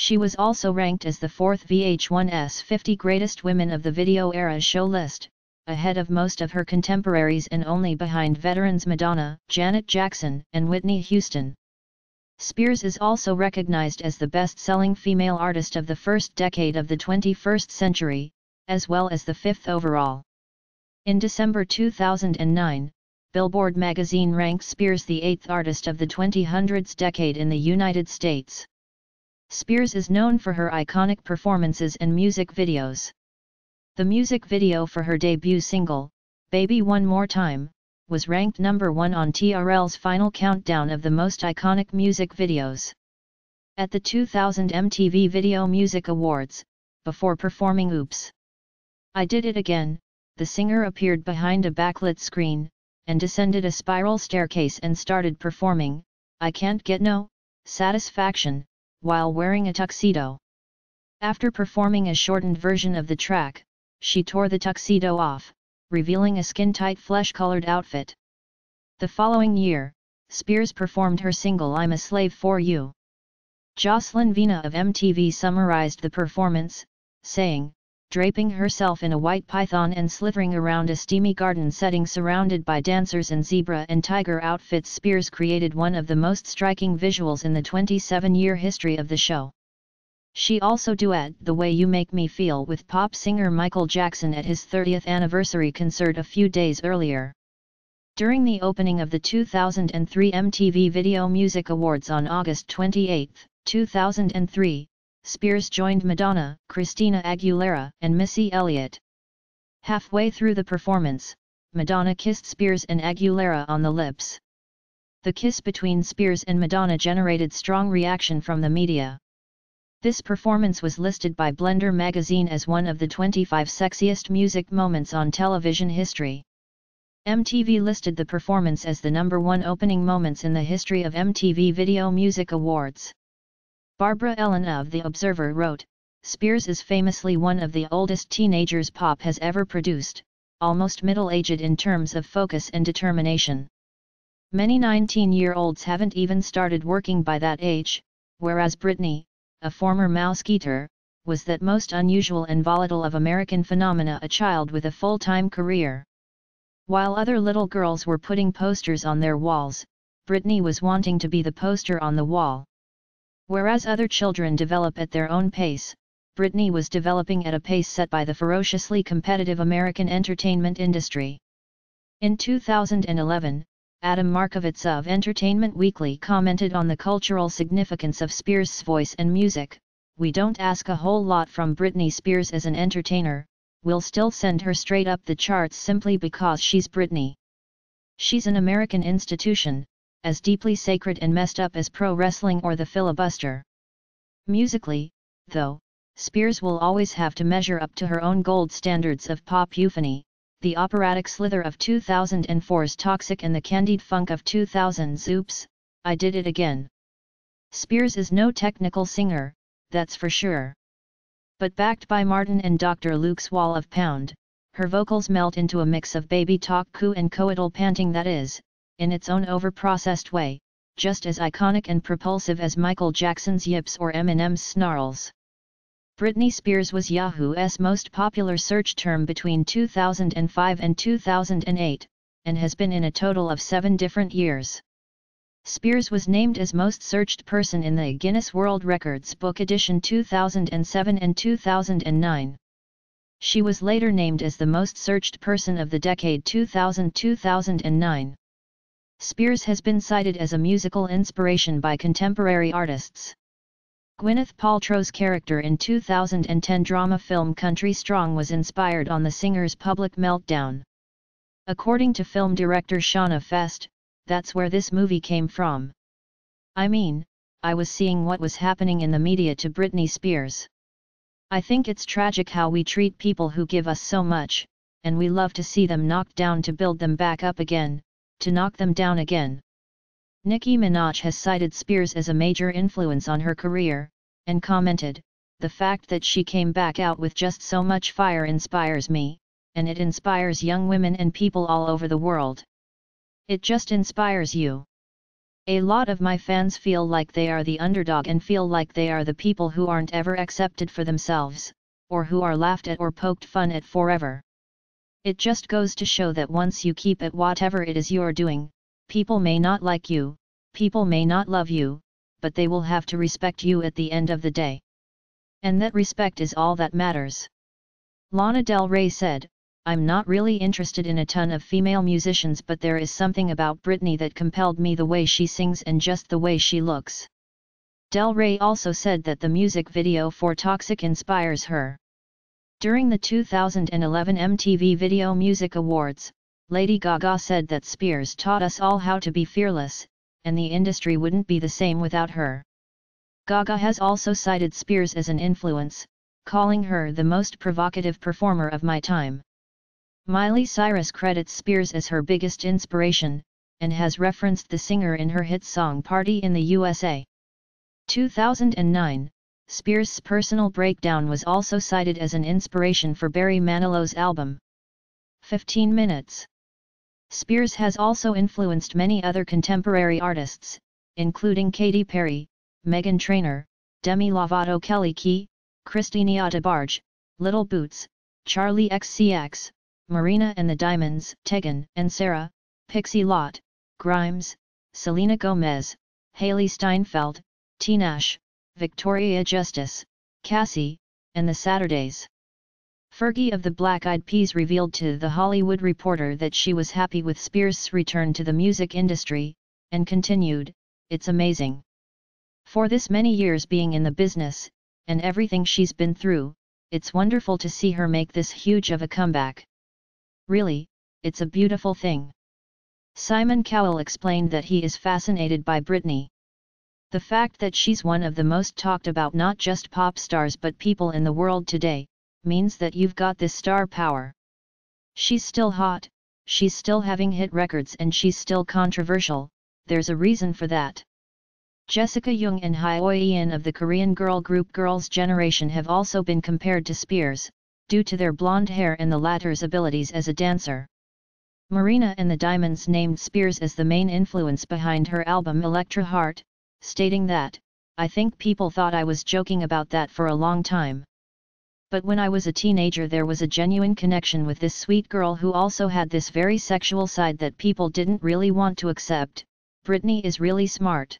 She was also ranked as the fourth VH1's 50 Greatest Women of the Video Era show list, ahead of most of her contemporaries and only behind veterans Madonna, Janet Jackson, and Whitney Houston. Spears is also recognized as the best-selling female artist of the first decade of the 21st century, as well as the fifth overall. In December 2009, Billboard magazine ranked Spears the eighth artist of the 2000s decade in the United States. Spears is known for her iconic performances and music videos. The music video for her debut single, Baby One More Time, was ranked number one on TRL's final countdown of the most iconic music videos. At the 2000 MTV Video Music Awards, before performing Oops! I Did It Again, the singer appeared behind a backlit screen, and descended a spiral staircase and started performing, I Can't Get No, Satisfaction, while wearing a tuxedo. After performing a shortened version of the track, she tore the tuxedo off, revealing a skin-tight flesh-colored outfit. The following year, Spears performed her single I'm a Slave for You. Jocelyn Vena of MTV summarized the performance, saying, draping herself in a white python and slithering around a steamy garden setting surrounded by dancers in zebra and tiger outfits Spears created one of the most striking visuals in the 27-year history of the show. She also duet The Way You Make Me Feel with pop singer Michael Jackson at his 30th anniversary concert a few days earlier. During the opening of the 2003 MTV Video Music Awards on August 28, 2003, Spears joined Madonna, Christina Aguilera, and Missy Elliott. Halfway through the performance, Madonna kissed Spears and Aguilera on the lips. The kiss between Spears and Madonna generated strong reaction from the media. This performance was listed by Blender magazine as one of the 25 sexiest music moments on television history. MTV listed the performance as the number one opening moments in the history of MTV Video Music Awards. Barbara Ellen of The Observer wrote, Spears is famously one of the oldest teenagers pop has ever produced, almost middle-aged in terms of focus and determination. Many 19-year-olds haven't even started working by that age, whereas Britney, a former Mouseketeer, was that most unusual and volatile of American phenomena a child with a full-time career. While other little girls were putting posters on their walls, Britney was wanting to be the poster on the wall. Whereas other children develop at their own pace, Britney was developing at a pace set by the ferociously competitive American entertainment industry. In 2011, Adam Markovitz of Entertainment Weekly commented on the cultural significance of Spears' voice and music, we don't ask a whole lot from Britney Spears as an entertainer, we'll still send her straight up the charts simply because she's Britney. She's an American institution, as deeply sacred and messed up as pro wrestling or the filibuster. Musically, though, Spears will always have to measure up to her own gold standards of pop euphony, the operatic slither of 2004's Toxic and the candied funk of 2000's Oops, I Did It Again. Spears is no technical singer, that's for sure. But backed by Martin and Dr. Luke's wall of pound, her vocals melt into a mix of baby talk coo and coital panting that is, in its own overprocessed way, just as iconic and propulsive as Michael Jackson's yips or Eminem's snarls. Britney Spears was Yahoo's most popular search term between 2005 and 2008, and has been in a total of seven different years. Spears was named as most searched person in the Guinness World Records Book Edition 2007 and 2009. She was later named as the most searched person of the decade 2000-2009. Spears has been cited as a musical inspiration by contemporary artists. Gwyneth Paltrow's character in 2010 drama film Country Strong was inspired on the singer's public meltdown. According to film director Shana Feste, that's where this movie came from. I mean, I was seeing what was happening in the media to Britney Spears. I think it's tragic how we treat people who give us so much, and we love to see them knocked down to build them back up again, to knock them down again. Nicki Minaj has cited Spears as a major influence on her career, and commented, the fact that she came back out with just so much fire inspires me, and it inspires young women and people all over the world. It just inspires you. A lot of my fans feel like they are the underdog and feel like they are the people who aren't ever accepted for themselves, or who are laughed at or poked fun at forever. It just goes to show that once you keep at whatever it is you're doing, people may not like you, people may not love you, but they will have to respect you at the end of the day. And that respect is all that matters. Lana Del Rey said, I'm not really interested in a ton of female musicians but there is something about Britney that compelled me the way she sings and just the way she looks. Del Rey also said that the music video for Toxic inspires her. During the 2011 MTV Video Music Awards, Lady Gaga said that Spears taught us all how to be fearless, and the industry wouldn't be the same without her. Gaga has also cited Spears as an influence, calling her the most provocative performer of my time. Miley Cyrus credits Spears as her biggest inspiration, and has referenced the singer in her hit song Party in the USA. 2009, Spears' personal breakdown was also cited as an inspiration for Barry Manilow's album. 15 Minutes Spears has also influenced many other contemporary artists, including Katy Perry, Meghan Trainor, Demi Lovato Kelly Key, Kristinia DeBarge, Little Boots, Charli XCX, Marina and the Diamonds, Tegan and Sara, Pixie Lott, Grimes, Selena Gomez, Hailee Steinfeld, Tinashe, Victoria Justice, Cassie, and the Saturdays. Fergie of the Black Eyed Peas revealed to The Hollywood Reporter that she was happy with Spears' return to the music industry, and continued, It's amazing. For this many years being in the business, and everything she's been through, it's wonderful to see her make this huge of a comeback. Really, it's a beautiful thing. Simon Cowell explained that he is fascinated by Britney. The fact that she's one of the most talked about not just pop stars but people in the world today, means that you've got this star power. She's still hot, she's still having hit records and she's still controversial, there's a reason for that. Jessica Jung and Hyo Yeon of the Korean girl group Girls' Generation have also been compared to Spears, due to their blonde hair and the latter's abilities as a dancer. Marina and the Diamonds named Spears as the main influence behind her album Electra Heart, stating that, I think people thought I was joking about that for a long time. But when I was a teenager there was a genuine connection with this sweet girl who also had this very sexual side that people didn't really want to accept, Britney is really smart.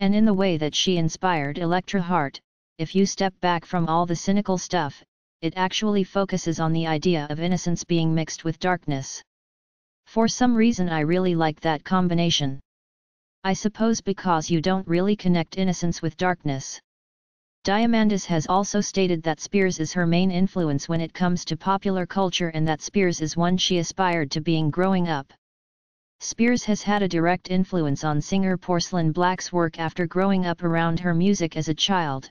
And in the way that she inspired Electra Heart, if you step back from all the cynical stuff, it actually focuses on the idea of innocence being mixed with darkness. For some reason I really like that combination. I suppose because you don't really connect innocence with darkness. Diamandis has also stated that Spears is her main influence when it comes to popular culture and that Spears is one she aspired to being growing up. Spears has had a direct influence on singer Porcelain Black's work after growing up around her music as a child.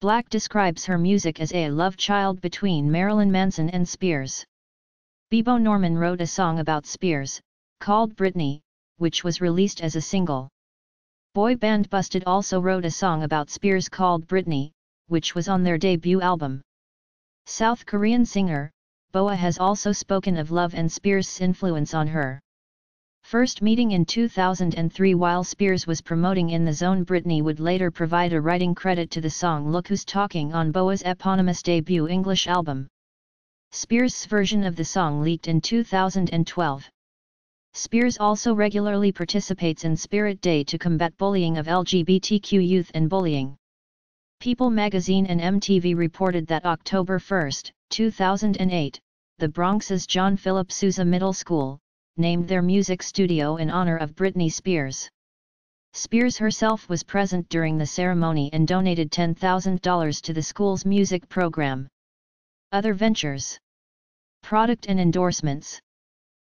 Black describes her music as a love child between Marilyn Manson and Spears. Bebo Norman wrote a song about Spears, called Britney, which was released as a single. Boy band Busted also wrote a song about Spears called Britney, which was on their debut album. South Korean singer, Boa has also spoken of love and Spears' influence on her. First meeting in 2003 while Spears was promoting In the Zone Britney would later provide a writing credit to the song Look Who's Talking on Boa's eponymous debut English album. Spears' version of the song leaked in 2012. Spears also regularly participates in Spirit Day to combat bullying of LGBTQ youth and bullying. People magazine and MTV reported that October 1, 2008, the Bronx's John Philip Sousa Middle School, named their music studio in honor of Britney Spears. Spears herself was present during the ceremony and donated $10,000 to the school's music program. Other ventures Product and endorsements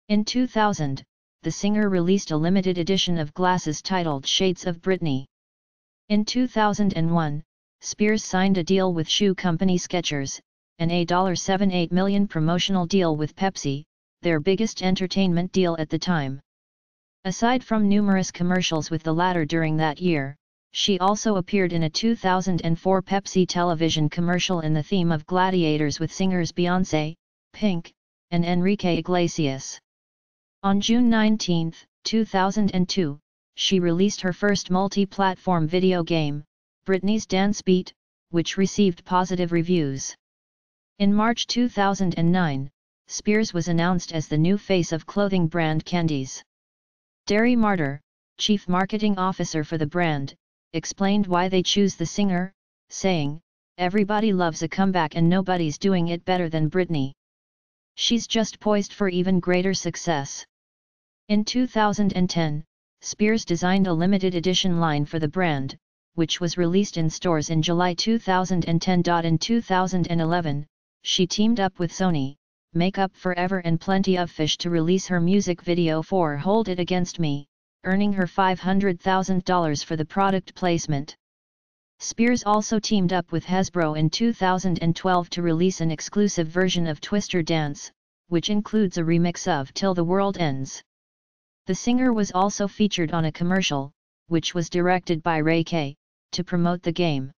In 2000, the singer released a limited edition of glasses titled Shades of Britney. In 2001, Spears signed a deal with shoe company Skechers, an $78 million promotional deal with Pepsi, their biggest entertainment deal at the time. Aside from numerous commercials with the latter during that year, she also appeared in a 2004 Pepsi television commercial in the theme of gladiators with singers Beyoncé, Pink, and Enrique Iglesias. On June 19, 2002, she released her first multi-platform video game, Britney's Dance Beat, which received positive reviews. In March 2009, Spears was announced as the new face of clothing brand Candies. Derry Martyr, chief marketing officer for the brand, explained why they choose the singer, saying, Everybody loves a comeback and nobody's doing it better than Britney. She's just poised for even greater success. In 2010, Spears designed a limited edition line for the brand, which was released in stores in July 2010. In 2011, she teamed up with Sony, Make Up Forever and Plenty of Fish to release her music video for Hold It Against Me, earning her $500,000 for the product placement. Spears also teamed up with Hasbro in 2012 to release an exclusive version of Twister Dance, which includes a remix of Till the World Ends. The singer was also featured on a commercial, which was directed by Ray Kay, to promote the game.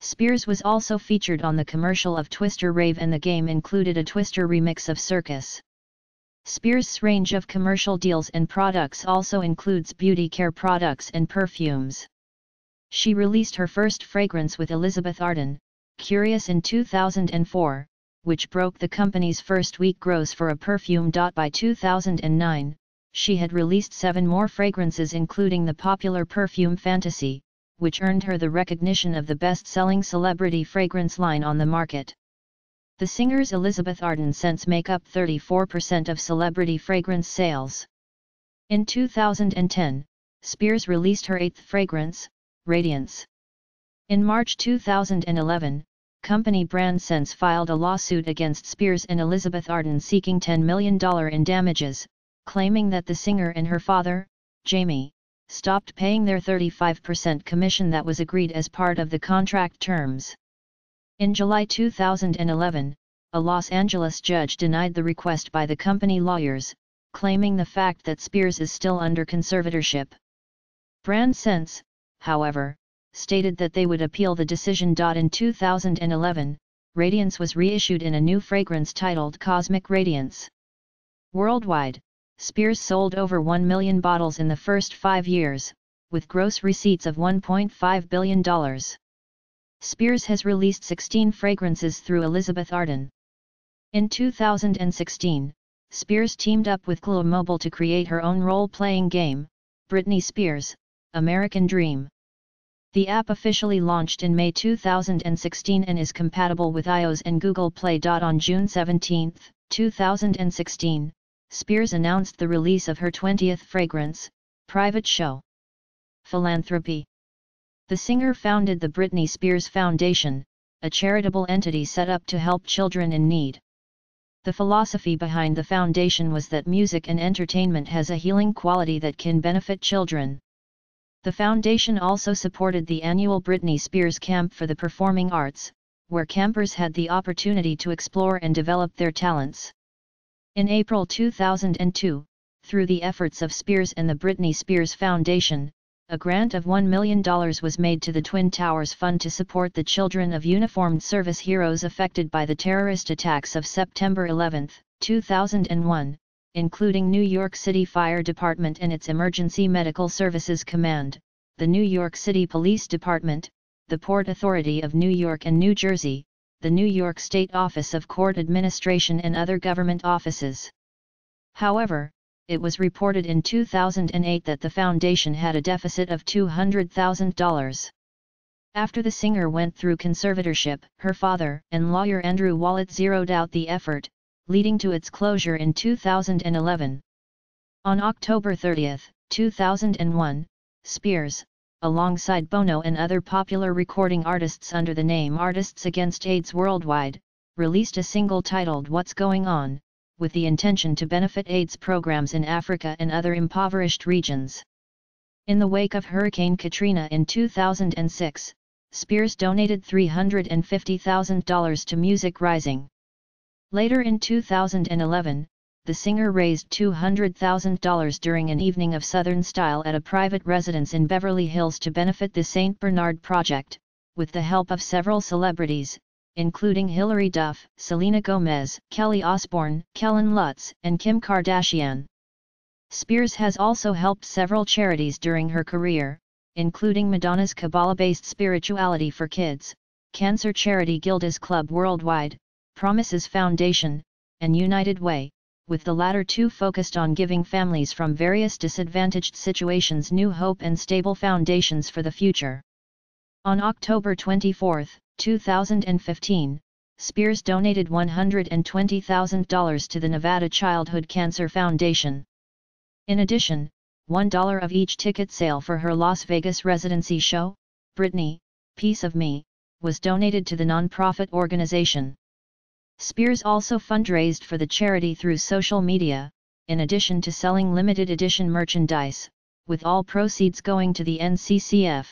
Spears was also featured on the commercial of Twister Rave and the game included a Twister remix of Circus. Spears' range of commercial deals and products also includes beauty care products and perfumes. She released her first fragrance with Elizabeth Arden, Curious in 2004, which broke the company's first week gross for a perfume. By 2009, she had released seven more fragrances including the popular perfume Fantasy, which earned her the recognition of the best-selling celebrity fragrance line on the market. The singer's Elizabeth Arden scents make up 34% of celebrity fragrance sales. In 2010, Spears released her eighth fragrance, Radiance. In March 2011, company Brand Sense filed a lawsuit against Spears and Elizabeth Arden seeking $10 million in damages, claiming that the singer and her father, Jamie, stopped paying their 35% commission that was agreed as part of the contract terms. In July 2011, a Los Angeles judge denied the request by the company lawyers, claiming the fact that Spears is still under conservatorship. Brand Sense, however, stated that they would appeal the decision. In 2011, Radiance was reissued in a new fragrance titled Cosmic Radiance. Worldwide, Spears sold over 1 million bottles in the first five years, with gross receipts of $1.5 billion. Spears has released 16 fragrances through Elizabeth Arden. In 2016, Spears teamed up with Glu Mobile to create her own role-playing game, Britney Spears, American Dream. The app officially launched in May 2016 and is compatible with iOS and Google Play. On June 17, 2016, Spears announced the release of her 20th fragrance, Private Show. Philanthropy The singer founded the Britney Spears Foundation, a charitable entity set up to help children in need. The philosophy behind the foundation was that music and entertainment has a healing quality that can benefit children. The foundation also supported the annual Britney Spears Camp for the Performing Arts, where campers had the opportunity to explore and develop their talents. In April 2002, through the efforts of Spears and the Britney Spears Foundation, a grant of $1 million was made to the Twin Towers Fund to support the children of uniformed service heroes affected by the terrorist attacks of September 11, 2001, including New York City Fire Department and its Emergency Medical Services Command, the New York City Police Department, the Port Authority of New York and New Jersey, the New York State Office of Court Administration and other government offices. However, it was reported in 2008 that the foundation had a deficit of $200,000. After the singer went through conservatorship, her father and lawyer Andrew Wallet zeroed out the effort, leading to its closure in 2011. On October 30, 2001, Spears, alongside Bono and other popular recording artists under the name Artists Against AIDS Worldwide, released a single titled What's Going On, with the intention to benefit AIDS programs in Africa and other impoverished regions. In the wake of Hurricane Katrina in 2006, Spears donated $350,000 to Music Rising. Later in 2011, the singer raised $200,000 during an evening of Southern style at a private residence in Beverly Hills to benefit the St. Bernard Project, with the help of several celebrities, including Hilary Duff, Selena Gomez, Kelly Osbourne, Kellen Lutz, and Kim Kardashian. Spears has also helped several charities during her career, including Madonna's Kabbalah-based Spirituality for Kids, cancer charity Gilda's Club Worldwide, Promises Foundation, and United Way, with the latter two focused on giving families from various disadvantaged situations new hope and stable foundations for the future. On October 24, 2015, Spears donated $120,000 to the Nevada Childhood Cancer Foundation. In addition, $1 of each ticket sale for her Las Vegas residency show, Britney, Piece of Me, was donated to the nonprofit organization. Spears also fundraised for the charity through social media, in addition to selling limited edition merchandise, with all proceeds going to the NCCF.